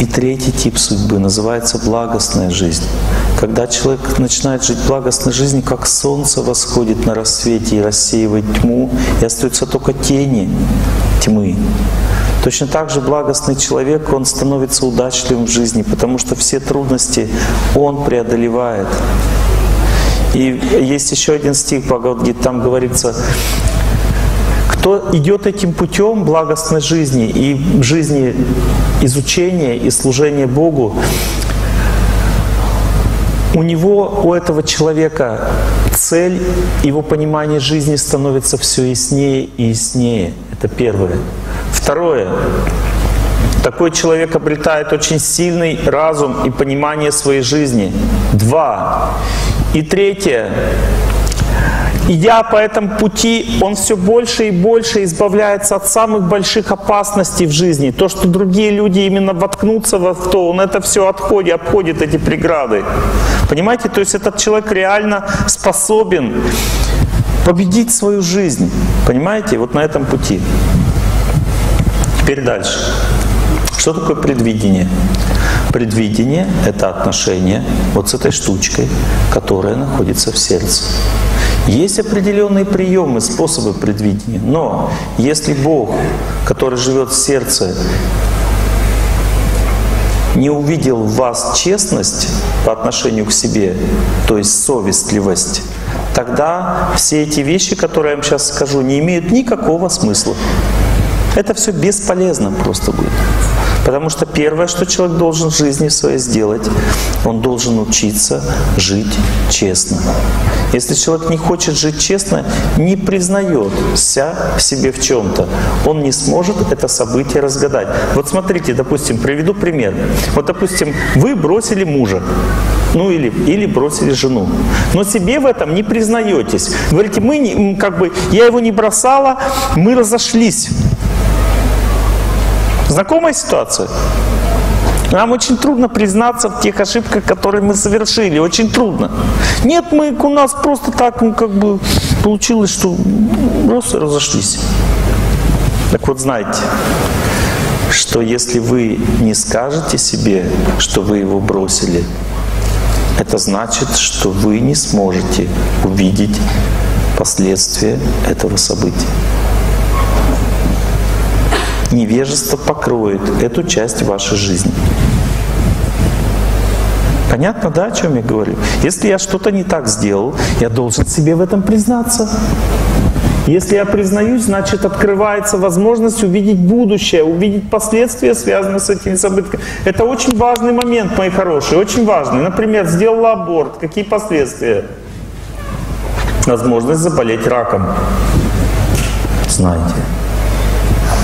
И третий тип судьбы называется благостная жизнь. Когда человек начинает жить благостной жизнью, как солнце восходит на рассвете и рассеивает тьму, и остаются только тени тьмы. Точно так же благостный человек, он становится удачливым в жизни, потому что все трудности он преодолевает. И есть еще один стих Бхагавадгит, там говорится, кто идет этим путем благостной жизни и жизни изучения и служения Богу, у него, у этого человека цель, его понимание жизни становится все яснее и яснее. Это первое. Второе. Такой человек обретает очень сильный разум и понимание своей жизни. Два. И третье. Идя по этому пути, он все больше и больше избавляется от самых больших опасностей в жизни. То, что другие люди именно воткнутся в то, он это все отходит, обходит эти преграды. Понимаете, то есть этот человек реально способен победить свою жизнь. Понимаете, вот на этом пути. Теперь дальше. Что такое предвидение? Предвидение – это отношение вот с этой штучкой, которая находится в сердце. Есть определенные приемы, способы предвидения. Но если Бог, который живет в сердце, не увидел в вас честность по отношению к себе, то есть совестливость, тогда все эти вещи, которые я вам сейчас скажу, не имеют никакого смысла. Это все бесполезно просто будет. Потому что первое, что человек должен в жизни своей сделать, он должен учиться жить честно. Если человек не хочет жить честно, не признает себя в себе в чем-то, он не сможет это событие разгадать. Вот смотрите, допустим, приведу пример. Вот, допустим, вы бросили мужа, ну или, или бросили жену. Но себе в этом не признаетесь. Говорите, мы не, как бы, я его не бросала, мы разошлись. Знакомая ситуация? Нам очень трудно признаться в тех ошибках, которые мы совершили. Очень трудно. Нет, мы у нас просто так, ну, как бы получилось, что просто разошлись. Так вот, знаете, что если вы не скажете себе, что вы его бросили, это значит, что вы не сможете увидеть последствия этого события невежество покроет эту часть вашей жизни. Понятно, да, о чем я говорю? Если я что-то не так сделал, я должен себе в этом признаться. Если я признаюсь, значит открывается возможность увидеть будущее, увидеть последствия, связанные с этими событиями. Это очень важный момент, мои хорошие, очень важный. Например, сделала аборт, какие последствия? Возможность заболеть раком. Знаете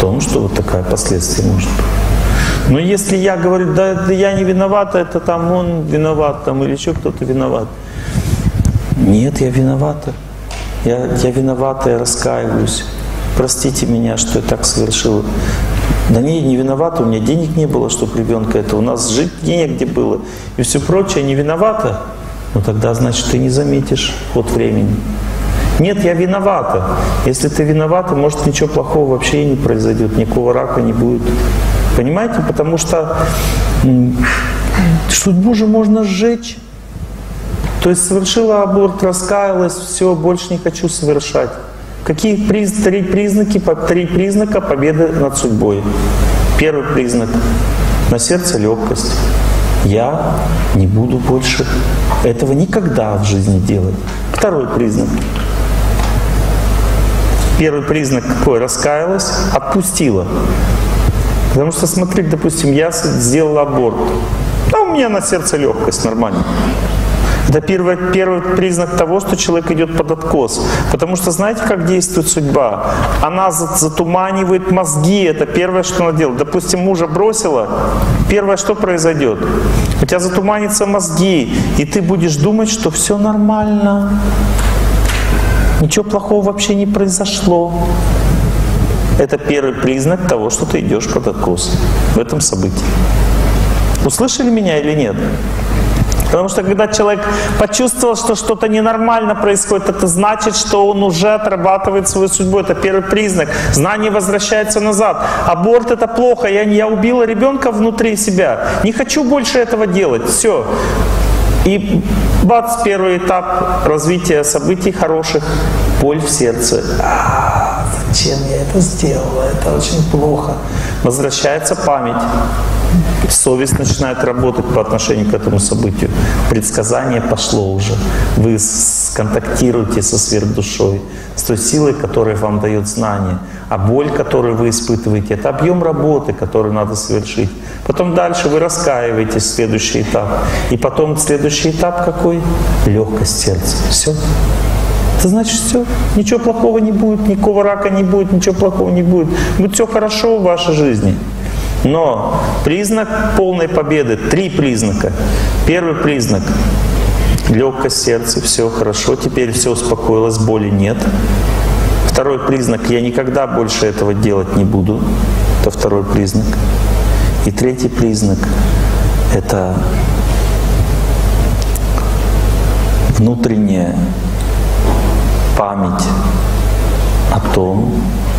том, что вот такая последствие может быть. Но если я говорю, да, да я не виновата, это там он виноват, там или еще кто-то виноват. Нет, я виновата. Я, я виновата, я раскаиваюсь. Простите меня, что я так совершил. Да не, не виновата, у меня денег не было, чтобы ребенка это. У нас жить негде было. И все прочее, не виновата. Ну тогда, значит, ты не заметишь ход времени. Нет, я виновата. Если ты виновата, может ничего плохого вообще не произойдет, никакого рака не будет. Понимаете? Потому что судьбу же можно сжечь. То есть совершила аборт, раскаялась, все, больше не хочу совершать. Какие приз, три, признаки, три признака победы над судьбой? Первый признак – на сердце легкость. Я не буду больше этого никогда в жизни делать. Второй признак Первый признак какой? Раскаялась, отпустила. Потому что, смотри, допустим, я сделал аборт. А у меня на сердце легкость, нормально. Это первый, первый признак того, что человек идет под откос. Потому что знаете, как действует судьба? Она затуманивает мозги. Это первое, что она делает. Допустим, мужа бросила. Первое, что произойдет? У тебя затуманятся мозги. И ты будешь думать, что все нормально. Ничего плохого вообще не произошло. Это первый признак того, что ты идешь под откос в этом событии. Услышали меня или нет? Потому что когда человек почувствовал, что что-то ненормально происходит, это значит, что он уже отрабатывает свою судьбу. Это первый признак. Знание возвращается назад. Аборт это плохо. Я, я убила ребенка внутри себя. Не хочу больше этого делать. Все. И бац, первый этап развития событий хороших, боль в сердце. Зачем я это сделала, это очень плохо. Возвращается память. Совесть начинает работать по отношению к этому событию. Предсказание пошло уже. Вы сконтактируете со сверхдушой, с той силой, которая вам дает знание. А боль, которую вы испытываете, это объем работы, который надо совершить. Потом дальше вы раскаиваетесь следующий этап. И потом следующий этап какой? Легкость сердца. Все. Это значит все. Ничего плохого не будет, никакого рака не будет, ничего плохого не будет. Будет все хорошо в вашей жизни. Но признак полной победы, три признака. Первый признак – легкость сердца, все хорошо, теперь все успокоилось, боли нет. Второй признак – я никогда больше этого делать не буду. Это второй признак. И третий признак – это внутренняя память о том,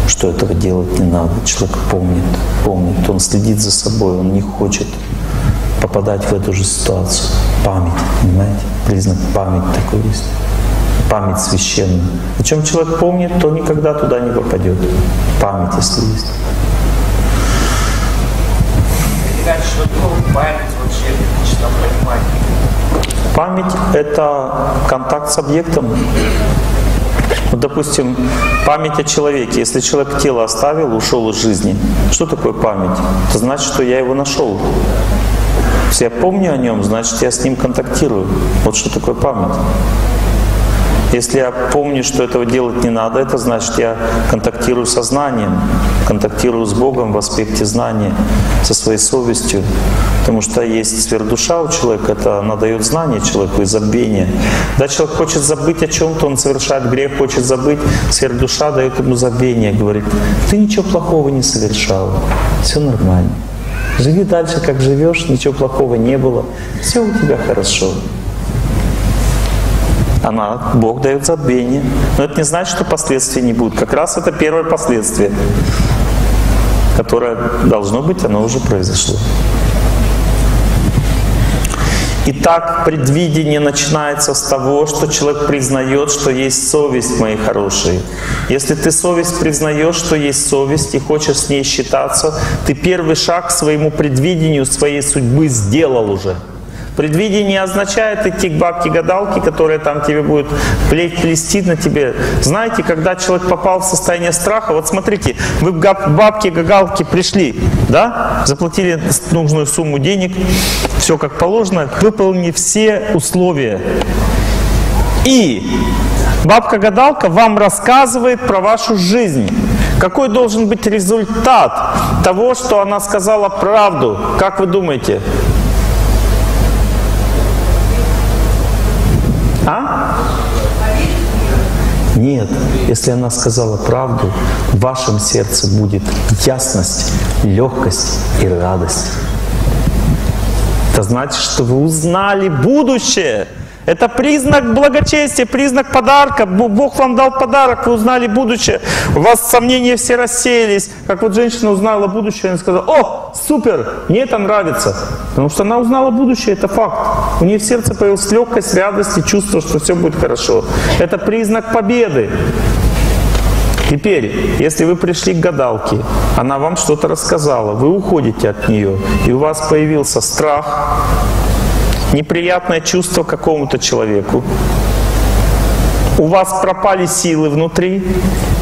что этого делать не надо. Человек помнит, помнит, он следит за собой, он не хочет попадать в эту же ситуацию. Память, понимаете? Признак память такой есть. Память священная. О чем человек помнит, то никогда туда не попадет. Память, если есть. Память — это контакт с объектом. Допустим, память о человеке. Если человек тело оставил, ушел из жизни, что такое память? Это значит, что я его нашел. Если я помню о нем, значит, я с ним контактирую. Вот что такое память. Если я помню, что этого делать не надо, это значит, я контактирую со знанием, контактирую с Богом в аспекте знания, со своей совестью. Потому что есть сверхдуша у человека, это она дает знание человеку и забвение. Когда человек хочет забыть о чем-то, он совершает грех, хочет забыть, сверхдуша дает ему забвение, говорит, ты ничего плохого не совершал, все нормально. Живи дальше, как живешь, ничего плохого не было, все у тебя хорошо она, Бог дает забвение. Но это не значит, что последствий не будет. Как раз это первое последствие, которое должно быть, оно уже произошло. Итак, предвидение начинается с того, что человек признает, что есть совесть, мои хорошие. Если ты совесть признаешь, что есть совесть и хочешь с ней считаться, ты первый шаг к своему предвидению своей судьбы сделал уже. Предвидение означает идти к бабке-гадалке, которая там тебе будет плеть, плести на тебе. Знаете, когда человек попал в состояние страха, вот смотрите, вы к бабке-гадалке пришли, да, заплатили нужную сумму денег, все как положено, выполнили все условия. И бабка-гадалка вам рассказывает про вашу жизнь. Какой должен быть результат того, что она сказала правду? Как вы думаете? А? Нет, если она сказала правду, в вашем сердце будет ясность, легкость и радость. Это значит, что вы узнали будущее. Это признак благочестия, признак подарка. Бог вам дал подарок, вы узнали будущее. У вас сомнения все рассеялись. Как вот женщина узнала будущее, она сказала, о, супер, мне это нравится. Потому что она узнала будущее, это факт. У нее в сердце появилась легкость, радость и чувство, что все будет хорошо. Это признак победы. Теперь, если вы пришли к гадалке, она вам что-то рассказала, вы уходите от нее, и у вас появился страх, неприятное чувство какому-то человеку, у вас пропали силы внутри,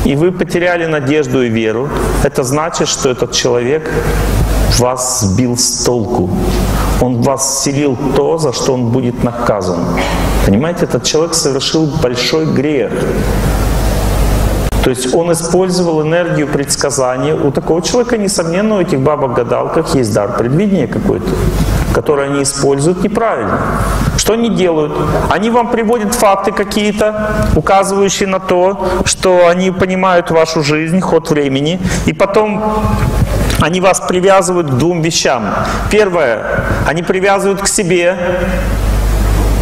и вы потеряли надежду и веру, это значит, что этот человек вас сбил с толку. Он вас вселил то, за что он будет наказан. Понимаете, этот человек совершил большой грех. То есть он использовал энергию предсказания. У такого человека, несомненно, у этих бабок-гадалках есть дар предвидения какой-то, который они используют неправильно. Что они делают? Они вам приводят факты какие-то, указывающие на то, что они понимают вашу жизнь, ход времени, и потом они вас привязывают к двум вещам. Первое, они привязывают к себе,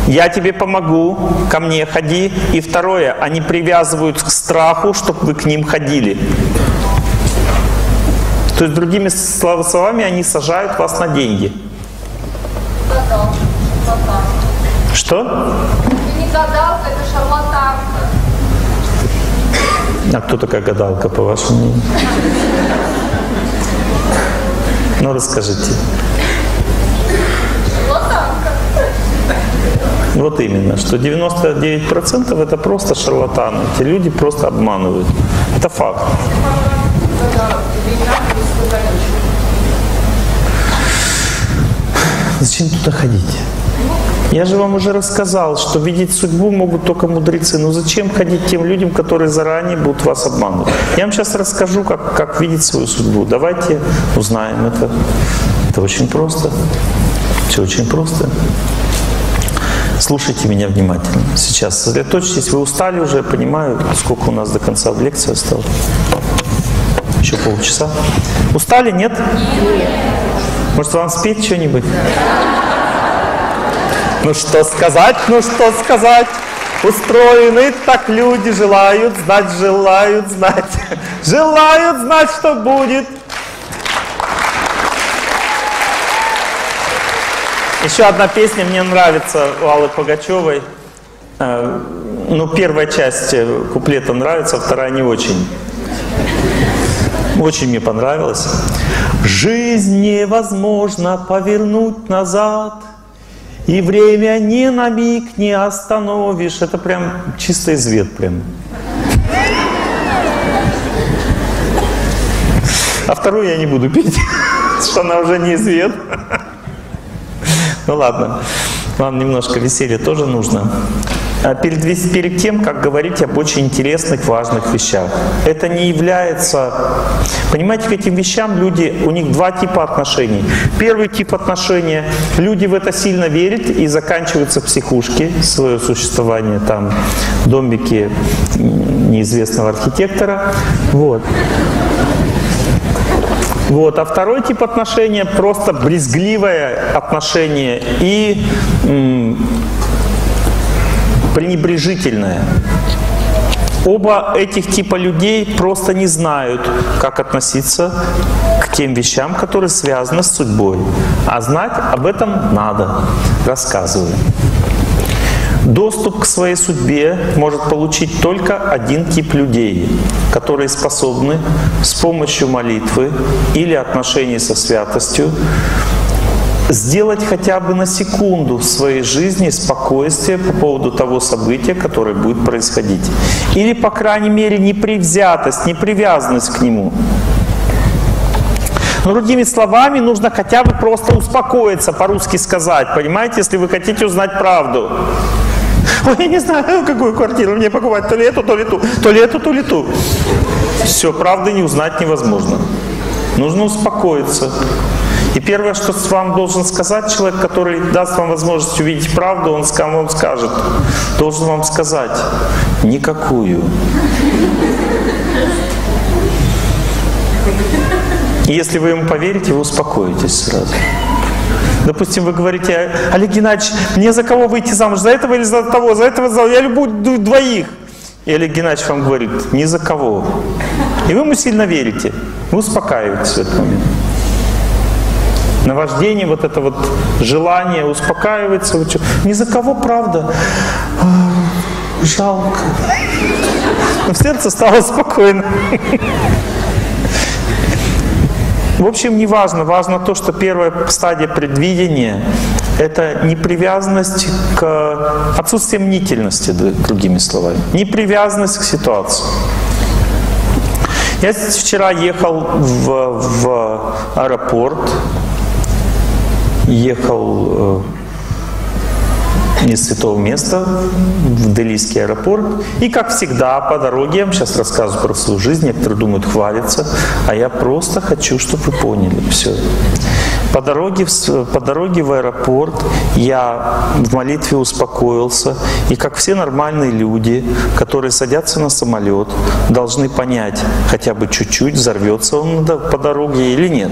я тебе помогу, ко мне ходи. И второе, они привязывают к страху, чтобы вы к ним ходили. То есть, другими словами, они сажают вас на деньги. Что? Это не гадалка, это шарлатанка. А кто такая гадалка, по вашему мнению? Ну, расскажите. Вот именно, что 99% это просто шарлатаны. Эти люди просто обманывают. Это факт. Зачем туда ходить? Я же вам уже рассказал, что видеть судьбу могут только мудрецы. Но зачем ходить тем людям, которые заранее будут вас обманывать? Я вам сейчас расскажу, как, как видеть свою судьбу. Давайте узнаем это. Это очень просто. Все очень просто. Слушайте меня внимательно. Сейчас сосредоточьтесь. Вы устали уже, я понимаю, сколько у нас до конца лекции осталось. Еще полчаса. Устали, нет? Нет. Может, вам спеть что-нибудь? Ну что сказать, ну что сказать? Устроены так люди, желают знать, желают знать, желают знать, что будет. Еще одна песня мне нравится у Аллы Пугачевой. Э, ну, первая часть э, куплета нравится, вторая не очень. Очень мне понравилось. Жизнь невозможно повернуть назад, и время ни на миг не остановишь. Это прям чистый звет прям. А вторую я не буду петь, что она уже не звет. Ну ладно, вам немножко веселья тоже нужно. А перед, перед тем, как говорить об очень интересных, важных вещах. Это не является... Понимаете, к этим вещам люди, у них два типа отношений. Первый тип отношения, люди в это сильно верят и заканчиваются психушки, свое существование там, домики неизвестного архитектора. Вот. Вот. А второй тип отношения просто брезгливое отношение и пренебрежительное. Оба этих типа людей просто не знают, как относиться к тем вещам, которые связаны с судьбой. А знать об этом надо. Рассказываю. Доступ к своей судьбе может получить только один тип людей, которые способны с помощью молитвы или отношений со святостью сделать хотя бы на секунду в своей жизни спокойствие по поводу того события, которое будет происходить. Или, по крайней мере, непривзятость, непривязанность к нему. Но другими словами, нужно хотя бы просто успокоиться, по-русски сказать, понимаете, если вы хотите узнать правду. Ой, я не знаю, какую квартиру мне покупать, то ли эту, то ли ту, то ли эту, то ли ту. Все, правды не узнать невозможно. Нужно успокоиться. И первое, что вам должен сказать человек, который даст вам возможность увидеть правду, он вам скажет, должен вам сказать, никакую. И если вы ему поверите, вы успокоитесь сразу. Допустим, вы говорите, Олег Геннадьевич, мне за кого выйти замуж? За этого или за того? За этого, за... я люблю двоих. И Олег Геннадьевич вам говорит, ни за кого. И вы ему сильно верите. Вы успокаиваетесь в этот момент наваждение, вот это вот желание успокаивается. Ни за кого, правда. А, жалко. Но в сердце стало спокойно. В общем, не важно. Важно то, что первая стадия предвидения – это непривязанность к отсутствию мнительности, другими словами. Непривязанность к ситуации. Я вчера ехал в, в аэропорт, ехал э, из святого места в Делийский аэропорт. И, как всегда, по дороге, сейчас рассказываю про свою жизнь, некоторые думают, хвалиться, а я просто хочу, чтобы вы поняли все. По дороге, по дороге в аэропорт я в молитве успокоился. И как все нормальные люди, которые садятся на самолет, должны понять хотя бы чуть-чуть, взорвется он по дороге или нет.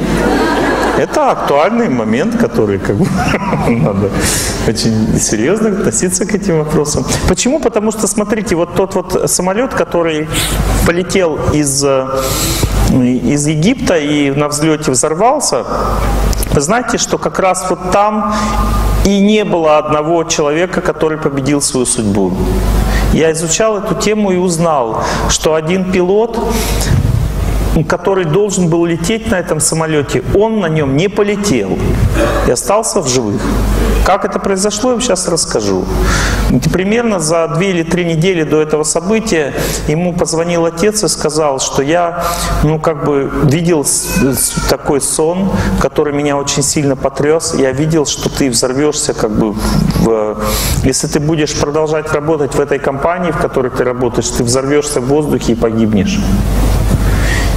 Это актуальный момент, который как бы надо очень серьезно относиться к этим вопросам. Почему? Потому что, смотрите, вот тот вот самолет, который полетел из, э, из Египта и на взлете взорвался, вы знаете, что как раз вот там и не было одного человека, который победил свою судьбу. Я изучал эту тему и узнал, что один пилот который должен был лететь на этом самолете, он на нем не полетел и остался в живых. Как это произошло, я вам сейчас расскажу. Примерно за две или три недели до этого события ему позвонил отец и сказал, что я, ну, как бы видел такой сон, который меня очень сильно потряс. Я видел, что ты взорвешься, как бы, в, если ты будешь продолжать работать в этой компании, в которой ты работаешь, ты взорвешься в воздухе и погибнешь.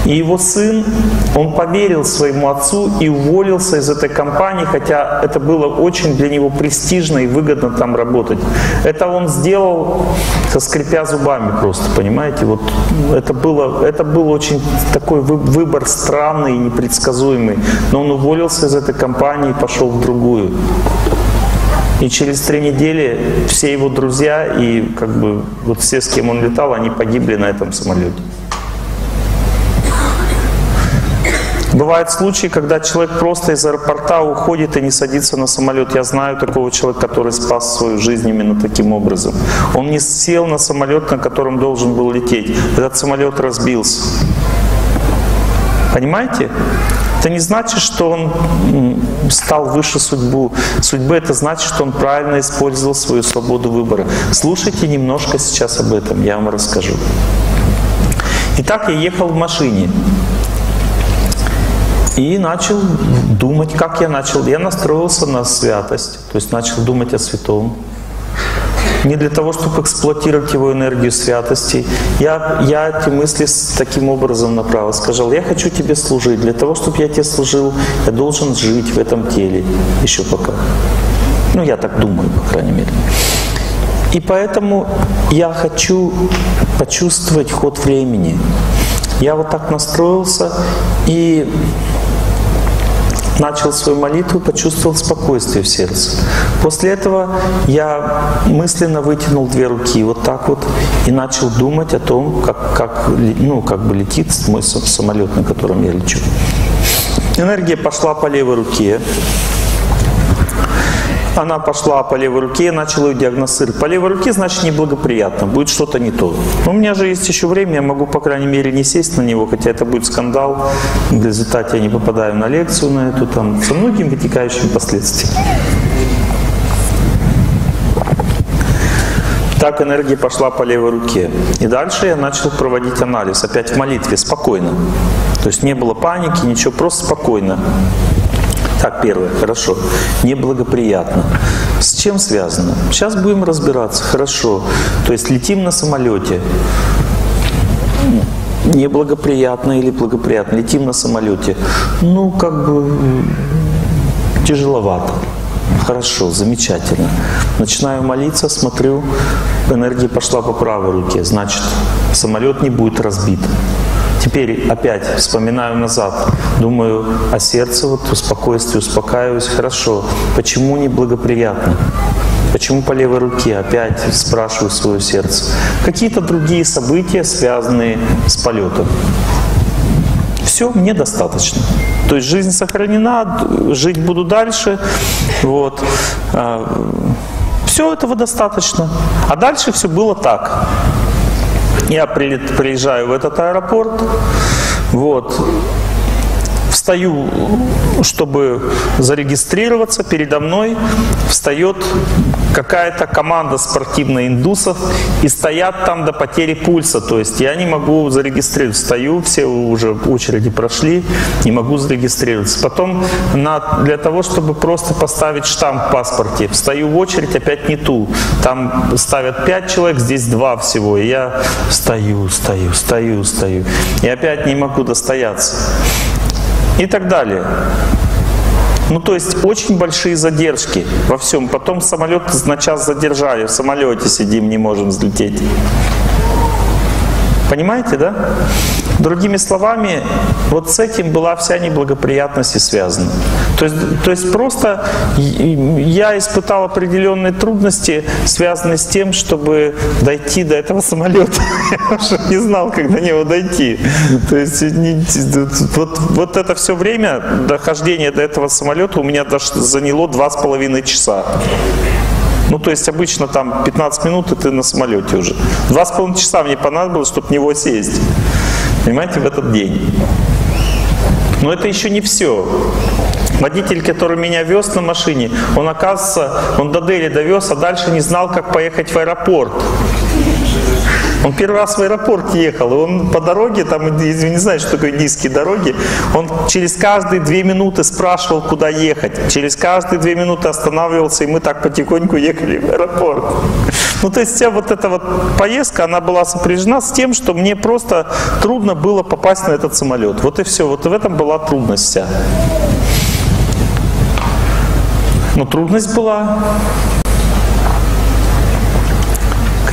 И его сын, он поверил своему отцу и уволился из этой компании, хотя это было очень для него престижно и выгодно там работать. Это он сделал, скрипя зубами просто, понимаете? Вот это было, это был очень такой выбор странный и непредсказуемый. Но он уволился из этой компании и пошел в другую. И через три недели все его друзья и как бы вот все, с кем он летал, они погибли на этом самолете. Бывают случаи, когда человек просто из аэропорта уходит и не садится на самолет. Я знаю такого человека, который спас свою жизнь именно таким образом. Он не сел на самолет, на котором должен был лететь. Этот самолет разбился. Понимаете? Это не значит, что он стал выше судьбу. Судьбы это значит, что он правильно использовал свою свободу выбора. Слушайте немножко сейчас об этом, я вам расскажу. Итак, я ехал в машине. И начал думать, как я начал. Я настроился на святость, то есть начал думать о святом. Не для того, чтобы эксплуатировать его энергию святости. Я, я эти мысли таким образом направил. Сказал, я хочу тебе служить. Для того, чтобы я тебе служил, я должен жить в этом теле еще пока. Ну, я так думаю, по крайней мере. И поэтому я хочу почувствовать ход времени. Я вот так настроился и начал свою молитву, почувствовал спокойствие в сердце. После этого я мысленно вытянул две руки вот так вот и начал думать о том, как, как, ну, как бы летит мой самолет, на котором я лечу. Энергия пошла по левой руке, она пошла по левой руке, я начал ее диагностировать. По левой руке, значит, неблагоприятно, будет что-то не то. У меня же есть еще время, я могу, по крайней мере, не сесть на него, хотя это будет скандал. В результате я не попадаю на лекцию на эту, там, со многими вытекающими последствиями. Так энергия пошла по левой руке. И дальше я начал проводить анализ, опять в молитве, спокойно. То есть не было паники, ничего, просто спокойно. Так, первое, хорошо. Неблагоприятно. С чем связано? Сейчас будем разбираться. Хорошо. То есть летим на самолете. Неблагоприятно или благоприятно. Летим на самолете. Ну, как бы тяжеловато. Хорошо, замечательно. Начинаю молиться, смотрю, энергия пошла по правой руке. Значит, самолет не будет разбит. Теперь опять вспоминаю назад, думаю о сердце, вот спокойствие, успокаиваюсь. Хорошо, почему неблагоприятно? Почему по левой руке? Опять спрашиваю свое сердце. Какие-то другие события, связанные с полетом. Все, мне достаточно. То есть жизнь сохранена, жить буду дальше. Вот. А, все этого достаточно. А дальше все было так. Я приезжаю в этот аэропорт, вот, встаю, чтобы зарегистрироваться, передо мной встает какая-то команда спортивных индусов и стоят там до потери пульса. То есть я не могу зарегистрироваться. Стою, все уже очереди прошли, не могу зарегистрироваться. Потом на, для того, чтобы просто поставить штамп в паспорте, встаю в очередь, опять не ту. Там ставят 5 человек, здесь 2 всего. И я стою, стою, стою, стою. И опять не могу достояться и так далее. Ну, то есть очень большие задержки во всем. Потом самолет на час задержали, в самолете сидим, не можем взлететь. Понимаете, да? Другими словами, вот с этим была вся неблагоприятность и связана. То есть, то есть просто я испытал определенные трудности, связанные с тем, чтобы дойти до этого самолета. Я уже не знал, как до него дойти. То есть вот, вот это все время дохождения до этого самолета у меня заняло два с половиной часа. Ну, то есть обычно там 15 минут, и ты на самолете уже. Два с половиной часа мне понадобилось, чтобы в него сесть. Понимаете, в этот день. Но это еще не все. Водитель, который меня вез на машине, он, оказывается, он до Дели довез, а дальше не знал, как поехать в аэропорт. Он первый раз в аэропорт ехал, и он по дороге, там, если не знаю, что такое индийские дороги, он через каждые две минуты спрашивал, куда ехать. Через каждые две минуты останавливался, и мы так потихоньку ехали в аэропорт. Ну, то есть вся вот эта вот поездка, она была сопряжена с тем, что мне просто трудно было попасть на этот самолет. Вот и все. Вот в этом была трудность вся. Но трудность была.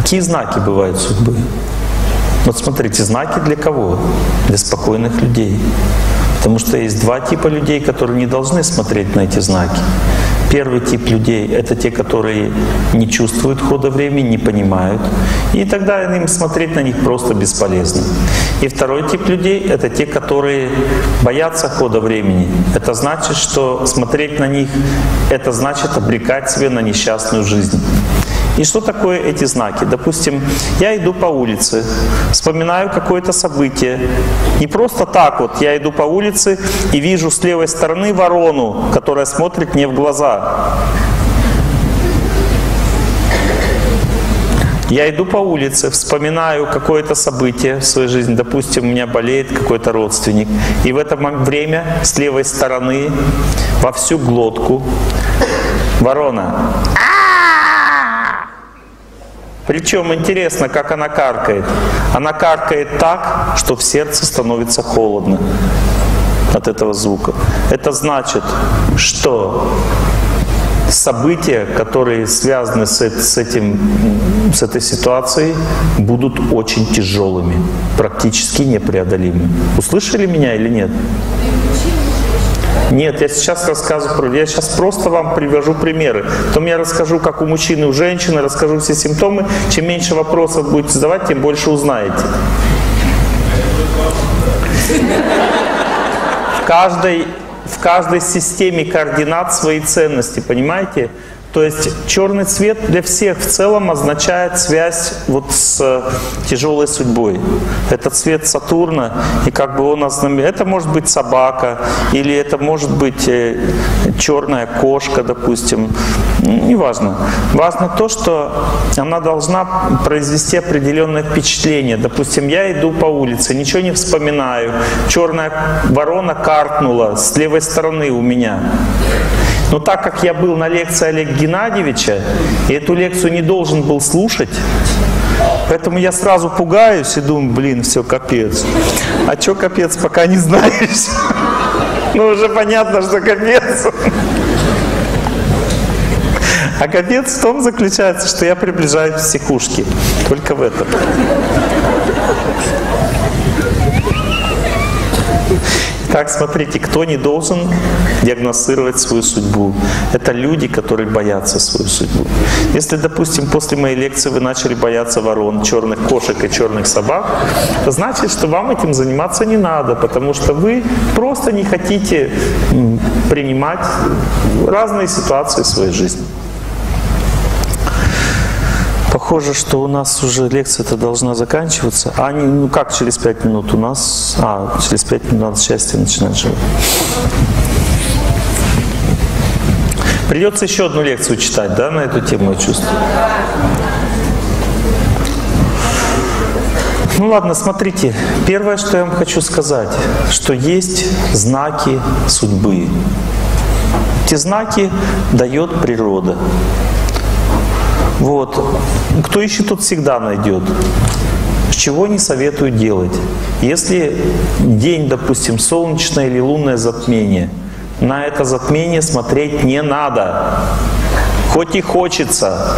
Какие знаки бывают судьбы? Вот смотрите, знаки для кого? Для спокойных людей. Потому что есть два типа людей, которые не должны смотреть на эти знаки. Первый тип людей — это те, которые не чувствуют хода времени, не понимают. И тогда им смотреть на них просто бесполезно. И второй тип людей — это те, которые боятся хода времени. Это значит, что смотреть на них — это значит обрекать себя на несчастную жизнь. И что такое эти знаки? Допустим, я иду по улице, вспоминаю какое-то событие. Не просто так вот, я иду по улице и вижу с левой стороны ворону, которая смотрит мне в глаза. Я иду по улице, вспоминаю какое-то событие в своей жизни. Допустим, у меня болеет какой-то родственник. И в это время с левой стороны во всю глотку ворона. Причем интересно, как она каркает. Она каркает так, что в сердце становится холодно от этого звука. Это значит, что события, которые связаны с, с, этим, с этой ситуацией, будут очень тяжелыми, практически непреодолимыми. Услышали меня или нет? Нет, я сейчас рассказываю. Я сейчас просто вам привожу примеры. Потом я расскажу, как у мужчины, у женщины, расскажу все симптомы. Чем меньше вопросов будете задавать, тем больше узнаете. В каждой, в каждой системе координат свои ценности, понимаете? То есть черный цвет для всех в целом означает связь вот с э, тяжелой судьбой. Это цвет Сатурна, и как бы он ознаменует. Это может быть собака, или это может быть э, черная кошка, допустим. Неважно. Важно то, что она должна произвести определенное впечатление. Допустим, я иду по улице, ничего не вспоминаю. Черная ворона каркнула с левой стороны у меня. Но так как я был на лекции Олега Геннадьевича, и эту лекцию не должен был слушать, Поэтому я сразу пугаюсь и думаю, блин, все, капец. А что капец, пока не знаешь. Ну, уже понятно, что капец. А капец в том заключается, что я приближаюсь к психушке. Только в этом. Так, смотрите, кто не должен диагностировать свою судьбу? Это люди, которые боятся свою судьбу. Если, допустим, после моей лекции вы начали бояться ворон, черных кошек и черных собак, значит, что вам этим заниматься не надо, потому что вы просто не хотите принимать разные ситуации в своей жизни. Похоже, что у нас уже лекция-то должна заканчиваться. А не, ну как через пять минут у нас? А, через пять минут надо счастье начинать жить. Придется еще одну лекцию читать, да, на эту тему, я чувствую. Ну ладно, смотрите. Первое, что я вам хочу сказать, что есть знаки судьбы. Эти знаки дает природа. Вот. Кто ищет, тот всегда найдет. Чего не советую делать? Если день, допустим, солнечное или лунное затмение, на это затмение смотреть не надо. Хоть и хочется.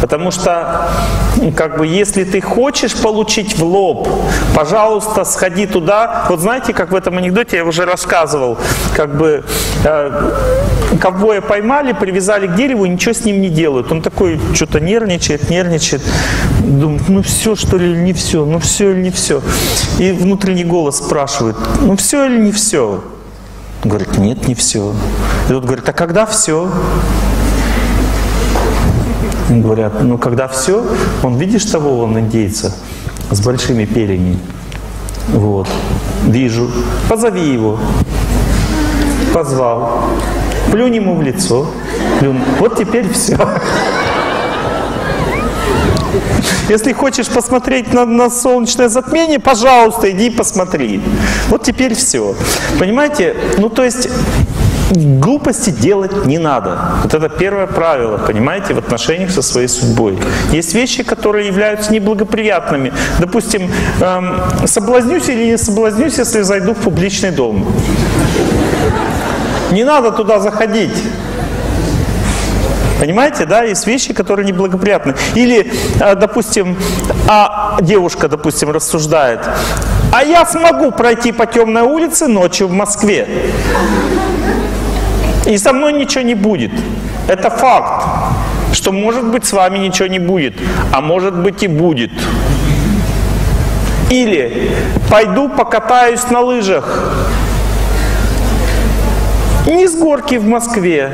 Потому что, как бы, если ты хочешь получить в лоб, пожалуйста, сходи туда. Вот знаете, как в этом анекдоте я уже рассказывал, как бы э, ковбоя поймали, привязали к дереву, ничего с ним не делают. Он такой что-то нервничает, нервничает. Думает, ну все что ли не все, ну все или не все. И внутренний голос спрашивает, ну все или не все? Говорит, нет, не все. И тут говорит, а когда все? Говорят, ну когда все, он видишь того он индейца с большими перьями. Вот. Вижу. Позови его. Позвал. Плюнь ему в лицо. Плюнь. Вот теперь все. Если хочешь посмотреть на, на солнечное затмение, пожалуйста, иди посмотри. Вот теперь все. Понимаете? Ну, то есть глупости делать не надо. Вот это первое правило, понимаете, в отношениях со своей судьбой. Есть вещи, которые являются неблагоприятными. Допустим, эм, соблазнюсь или не соблазнюсь, если зайду в публичный дом. Не надо туда заходить. Понимаете, да, есть вещи, которые неблагоприятны. Или, э, допустим, а девушка, допустим, рассуждает, а я смогу пройти по темной улице ночью в Москве. И со мной ничего не будет. Это факт, что может быть с вами ничего не будет, а может быть и будет. Или пойду покатаюсь на лыжах. Не с горки в Москве,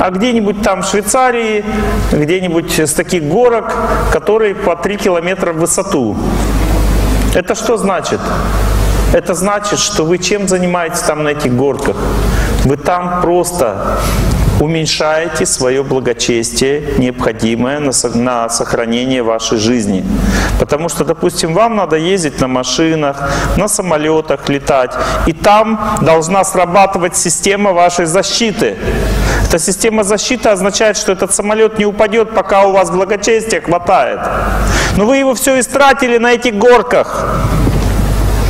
а где-нибудь там в Швейцарии, где-нибудь с таких горок, которые по 3 километра в высоту. Это что значит? Это значит, что вы чем занимаетесь там на этих горках? Вы там просто уменьшаете свое благочестие, необходимое на, на сохранение вашей жизни. Потому что, допустим, вам надо ездить на машинах, на самолетах летать, и там должна срабатывать система вашей защиты. Эта система защиты означает, что этот самолет не упадет, пока у вас благочестия хватает. Но вы его все истратили на этих горках.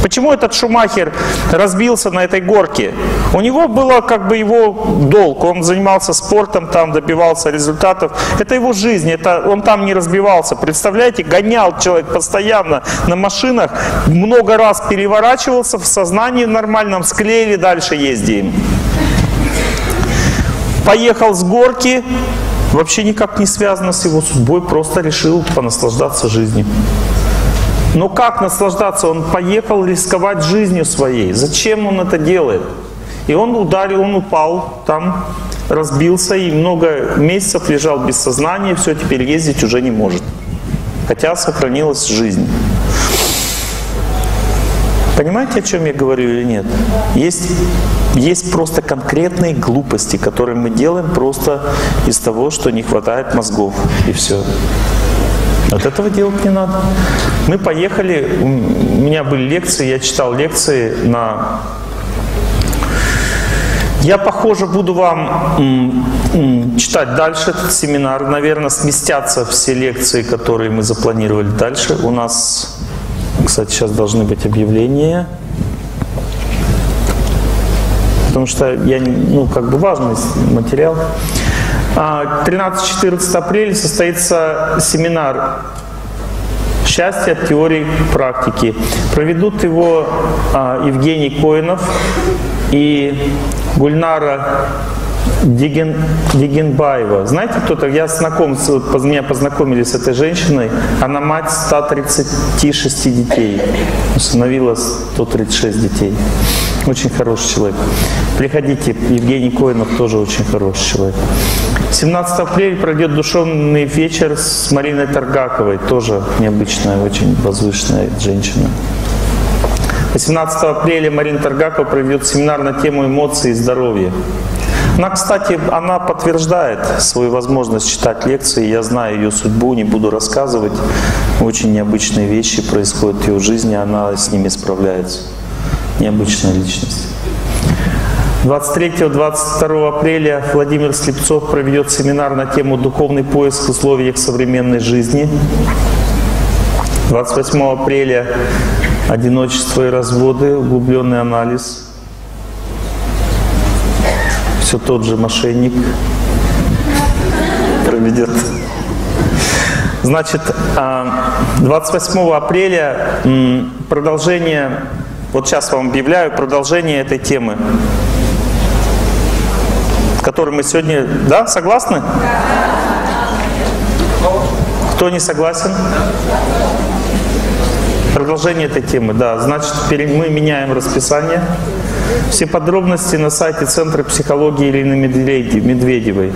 Почему этот Шумахер разбился на этой горке? У него было как бы его долг, он занимался спортом, там добивался результатов. Это его жизнь, это, он там не разбивался. Представляете, гонял человек постоянно на машинах, много раз переворачивался в сознании нормальном, склеили, дальше ездим. Поехал с горки, вообще никак не связано с его судьбой, просто решил понаслаждаться жизнью. Но как наслаждаться? Он поехал рисковать жизнью своей. Зачем он это делает? И он ударил, он упал там, разбился и много месяцев лежал без сознания, все, теперь ездить уже не может. Хотя сохранилась жизнь. Понимаете, о чем я говорю или нет? Есть, есть просто конкретные глупости, которые мы делаем просто из того, что не хватает мозгов, и все. Вот этого делать не надо. Мы поехали, у меня были лекции, я читал лекции на... Я, похоже, буду вам читать дальше этот семинар. Наверное, сместятся все лекции, которые мы запланировали дальше. У нас, кстати, сейчас должны быть объявления. Потому что я, ну, как бы важный материал. 13-14 апреля состоится семинар «Счастье от теории к практике». Проведут его а, Евгений Коинов и Гульнара Диген, Дигенбаева. Знаете, кто-то, я знаком, меня познакомили с этой женщиной, она мать 136 детей, установила 136 детей. Очень хороший человек. Приходите, Евгений Коинов тоже очень хороший человек. 17 апреля пройдет душевный вечер с Мариной Таргаковой, тоже необычная, очень возвышенная женщина. 18 апреля Марина Таргакова проведет семинар на тему эмоций и здоровья. Она, кстати, она подтверждает свою возможность читать лекции. Я знаю ее судьбу, не буду рассказывать. Очень необычные вещи происходят в ее жизни, она с ними справляется. Необычная личность. 23-22 апреля Владимир Слепцов проведет семинар на тему «Духовный поиск в условиях современной жизни». 28 апреля «Одиночество и разводы. Углубленный анализ». Все тот же мошенник проведет. Значит, 28 а, апреля продолжение, вот сейчас вам объявляю продолжение этой темы который мы сегодня... Да, согласны? Кто не согласен? Продолжение этой темы, да. Значит, мы меняем расписание. Все подробности на сайте Центра психологии Ирины Медведевой.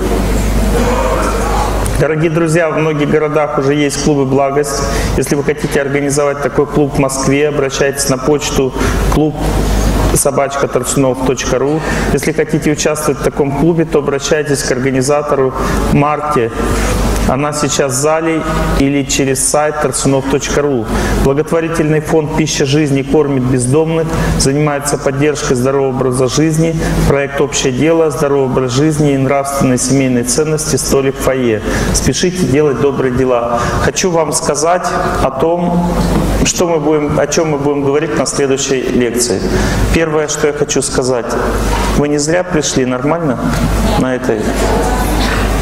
Дорогие друзья, в многих городах уже есть клубы «Благость». Если вы хотите организовать такой клуб в Москве, обращайтесь на почту клуб собачка торчунов.ру. Если хотите участвовать в таком клубе, то обращайтесь к организатору Марте. Она сейчас в зале или через сайт торцунов.ру. Благотворительный фонд «Пища жизни» кормит бездомных, занимается поддержкой здорового образа жизни, проект «Общее дело», здоровый образ жизни и нравственные семейные ценности, столик фойе. Спешите делать добрые дела. Хочу вам сказать о том, что мы будем, о чем мы будем говорить на следующей лекции. Первое, что я хочу сказать. Вы не зря пришли, нормально на этой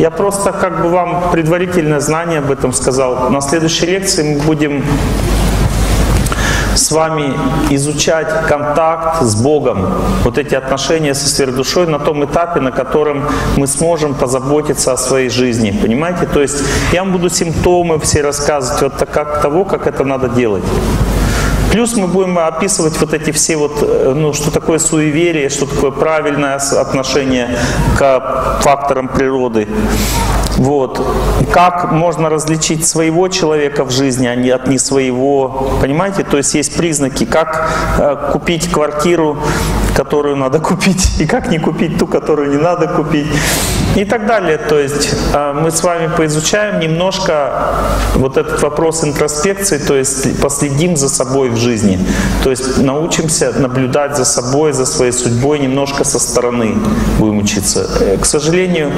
я просто как бы вам предварительное знание об этом сказал. На следующей лекции мы будем с вами изучать контакт с Богом, вот эти отношения со сверхдушой на том этапе, на котором мы сможем позаботиться о своей жизни. Понимаете? То есть я вам буду симптомы все рассказывать вот так, как того, как это надо делать. Плюс мы будем описывать вот эти все вот, э, ну, что такое суеверие, что такое правильное отношение к факторам природы. Вот. Как можно различить своего человека в жизни, а не от не своего. Понимаете? То есть есть признаки, как э, купить квартиру, которую надо купить, и как не купить ту, которую не надо купить. И так далее. То есть э, мы с вами поизучаем немножко вот этот вопрос интроспекции, то есть последим за собой в жизни. То есть научимся наблюдать за собой, за своей судьбой немножко со стороны будем учиться. Э, к сожалению,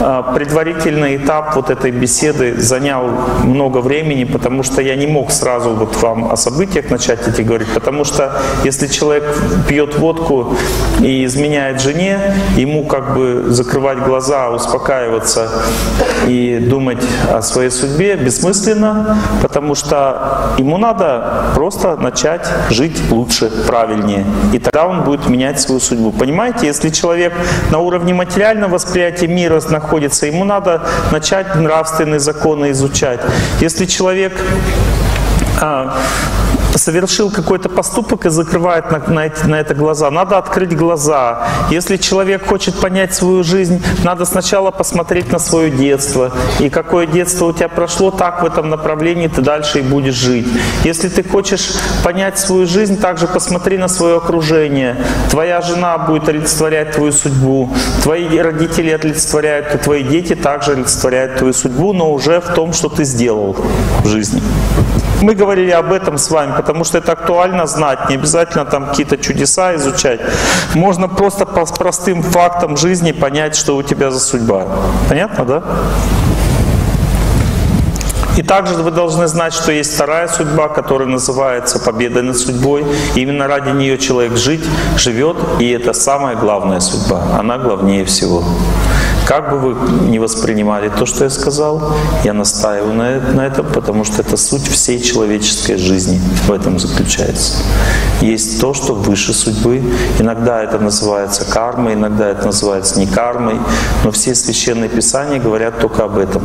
э, предварительный этап вот этой беседы занял много времени, потому что я не мог сразу вот вам о событиях начать эти говорить, потому что если человек пьет водку и изменяет жене, ему как бы закрывать глаза, успокаиваться и думать о своей судьбе бессмысленно, потому что ему надо просто начать жить лучше, правильнее. И тогда он будет менять свою судьбу. Понимаете, если человек на уровне материального восприятия мира находится, ему надо начать нравственные законы изучать. Если человек а, совершил какой-то поступок и закрывает на, на, на это глаза. Надо открыть глаза. Если человек хочет понять свою жизнь, надо сначала посмотреть на свое детство. И какое детство у тебя прошло, так в этом направлении ты дальше и будешь жить. Если ты хочешь понять свою жизнь, также посмотри на свое окружение. Твоя жена будет олицетворять твою судьбу. Твои родители олицетворяют, и твои дети также олицетворяют твою судьбу, но уже в том, что ты сделал в жизни. Мы говорили об этом с вами, потому что это актуально знать, не обязательно там какие-то чудеса изучать. Можно просто по простым фактам жизни понять, что у тебя за судьба. Понятно, да? И также вы должны знать, что есть вторая судьба, которая называется победой над судьбой. И именно ради нее человек жить, живет, и это самая главная судьба. Она главнее всего. Как бы вы не воспринимали то, что я сказал, я настаиваю на, на этом, потому что это суть всей человеческой жизни в этом заключается. Есть то, что выше судьбы. Иногда это называется кармой, иногда это называется не кармой, но все священные писания говорят только об этом.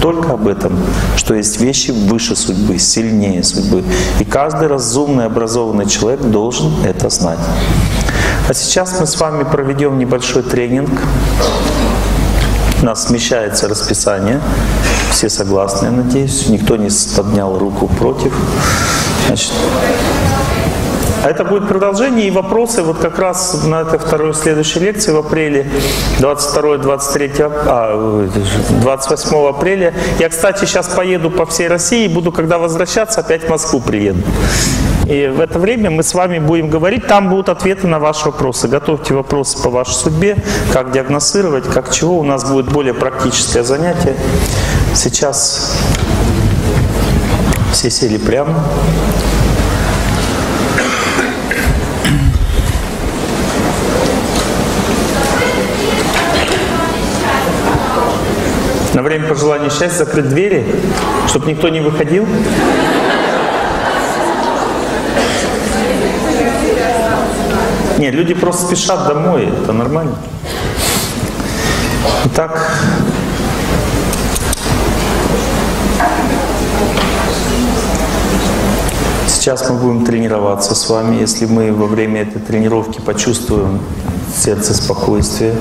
Только об этом, что есть вещи выше судьбы, сильнее судьбы. И каждый разумный, образованный человек должен это знать. А сейчас мы с вами проведем небольшой тренинг у нас смещается расписание. Все согласны, я надеюсь. Никто не поднял руку против. Значит, это будет продолжение и вопросы вот как раз на этой второй следующей лекции в апреле 22-23, а, 28 апреля. Я, кстати, сейчас поеду по всей России и буду, когда возвращаться, опять в Москву приеду. И в это время мы с вами будем говорить, там будут ответы на ваши вопросы. Готовьте вопросы по вашей судьбе, как диагностировать, как чего. У нас будет более практическое занятие. Сейчас все сели прямо. На время пожелания счастья закрыть двери, чтобы никто не выходил. Нет, люди просто спешат домой, это нормально. Итак, сейчас мы будем тренироваться с вами. Если мы во время этой тренировки почувствуем сердце спокойствие,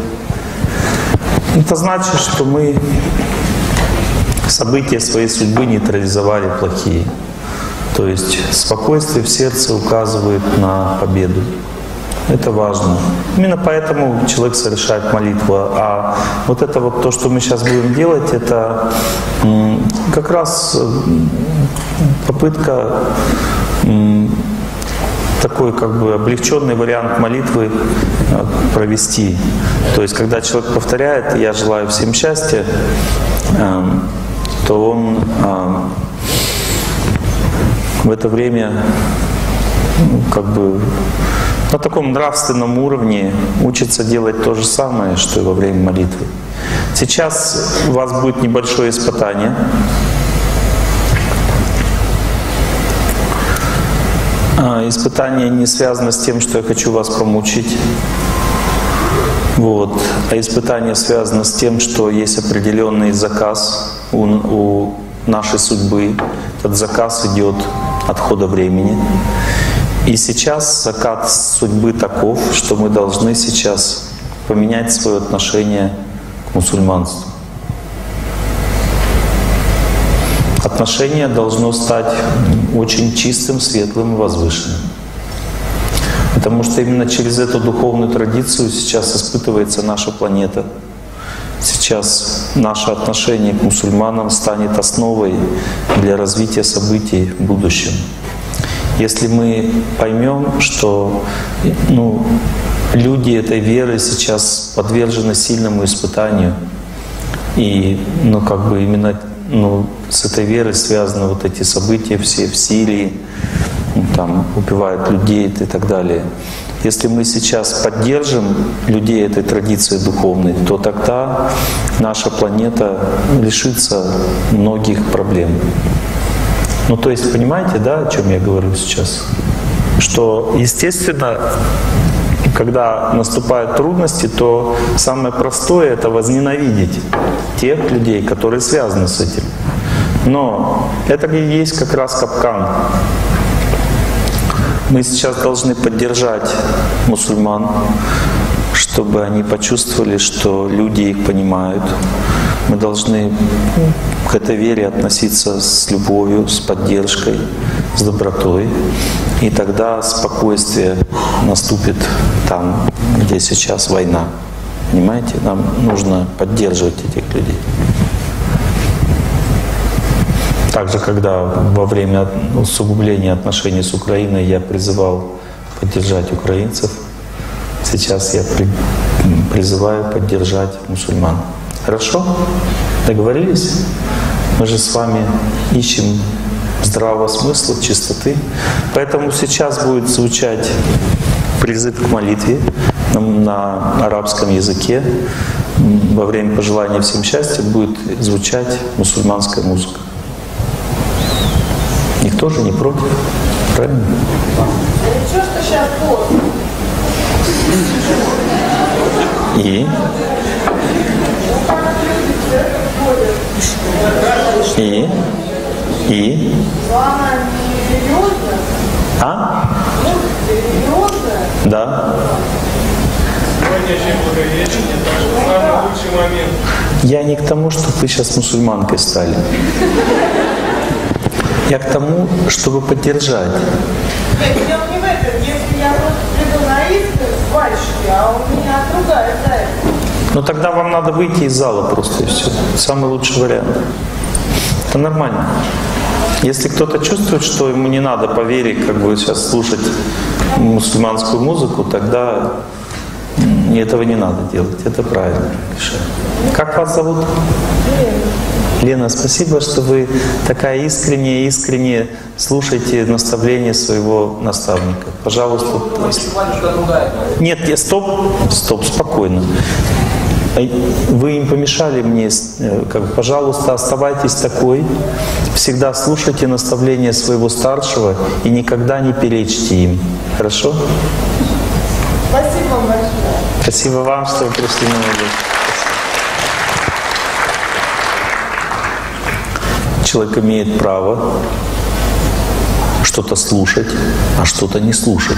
это значит, что мы события своей судьбы нейтрализовали плохие. То есть спокойствие в сердце указывает на победу. Это важно. Именно поэтому человек совершает молитву. А вот это вот то, что мы сейчас будем делать, это как раз попытка такой как бы облегченный вариант молитвы э, провести. То есть, когда человек повторяет «Я желаю всем счастья», э, то он э, в это время ну, как бы на таком нравственном уровне учится делать то же самое, что и во время молитвы. Сейчас у вас будет небольшое испытание. А, Испытание не связано с тем, что я хочу вас помучить. Вот. А испытание связано с тем, что есть определенный заказ у, у нашей судьбы. Этот заказ идет от хода времени. И сейчас закат судьбы таков, что мы должны сейчас поменять свое отношение к мусульманству. Отношение должно стать очень чистым, светлым и возвышенным. Потому что именно через эту духовную традицию сейчас испытывается наша планета. Сейчас наше отношение к мусульманам станет основой для развития событий в будущем. Если мы поймем, что ну, люди этой веры сейчас подвержены сильному испытанию, и ну, как бы именно ну, с этой верой связаны вот эти события все в Сирии, там убивают людей и так далее. Если мы сейчас поддержим людей этой традиции духовной, то тогда наша планета лишится многих проблем. Ну, то есть, понимаете, да, о чем я говорю сейчас? Что, естественно, когда наступают трудности, то самое простое — это возненавидеть тех людей, которые связаны с этим. Но это и есть как раз капкан. Мы сейчас должны поддержать мусульман, чтобы они почувствовали, что люди их понимают. Мы должны к этой вере относиться с любовью, с поддержкой, с добротой. И тогда спокойствие наступит там, где сейчас война. Понимаете, нам нужно поддерживать этих людей. Также, когда во время усугубления отношений с Украиной я призывал поддержать украинцев, сейчас я при, призываю поддержать мусульман. Хорошо? Договорились? Мы же с вами ищем здравого смысла, чистоты. Поэтому сейчас будет звучать призыв к молитве на, арабском языке. Во время пожелания всем счастья будет звучать мусульманская музыка. Никто же не против. Правильно? Ничего, что сейчас поздно. И? И? И? А? Да. Что. Я не к тому, что вы сейчас мусульманкой стали. Я к тому, чтобы поддержать. Дело не в этом. Если я просто приду на исповедь батюшки, а у меня другая цель. Но тогда вам надо выйти из зала просто и все. Самый лучший вариант. Это нормально. Если кто-то чувствует, что ему не надо по вере как бы сейчас слушать мусульманскую музыку, тогда м, этого не надо делать. Это правильно. Как вас зовут? Лена, спасибо, что вы такая искренняя, искренне слушаете наставления своего наставника. Пожалуйста. Нет, я стоп, стоп, спокойно. А Вы им помешали мне, э, как, пожалуйста, оставайтесь такой, всегда слушайте наставления своего старшего и никогда не перечьте им. Хорошо? Спасибо. Спасибо вам, что вы пришли на. Человек имеет право что-то слушать, а что-то не слушать.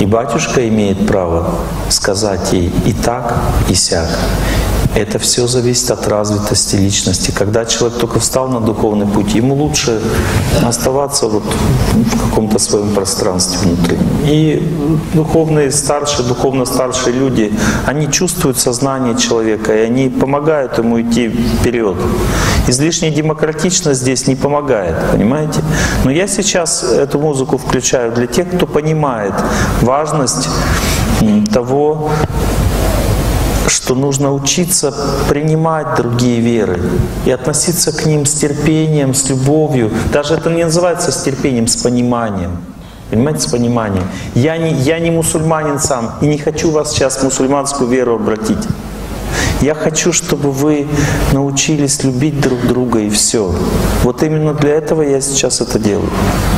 И батюшка имеет право сказать ей и так, и сяк. Это все зависит от развитости личности. Когда человек только встал на духовный путь, ему лучше оставаться вот в каком-то своем пространстве внутри. И духовные старшие, духовно старшие люди, они чувствуют сознание человека, и они помогают ему идти вперед. Излишняя демократичность здесь не помогает, понимаете? Но я сейчас эту музыку включаю для тех, кто понимает важность того, что нужно учиться принимать другие веры и относиться к ним с терпением, с любовью. Даже это не называется с терпением, с пониманием. Понимаете, с пониманием. Я не, я не мусульманин сам и не хочу вас сейчас в мусульманскую веру обратить. Я хочу, чтобы вы научились любить друг друга и все. Вот именно для этого я сейчас это делаю.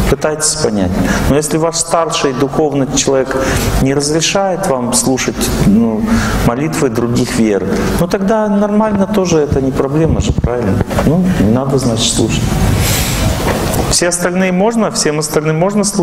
Пытайтесь понять. Но если ваш старший духовный человек не разрешает вам слушать ну, молитвы других вер, ну тогда нормально тоже это не проблема же, правильно? Ну, не надо, значит, слушать. Все остальные можно, всем остальным можно слушать.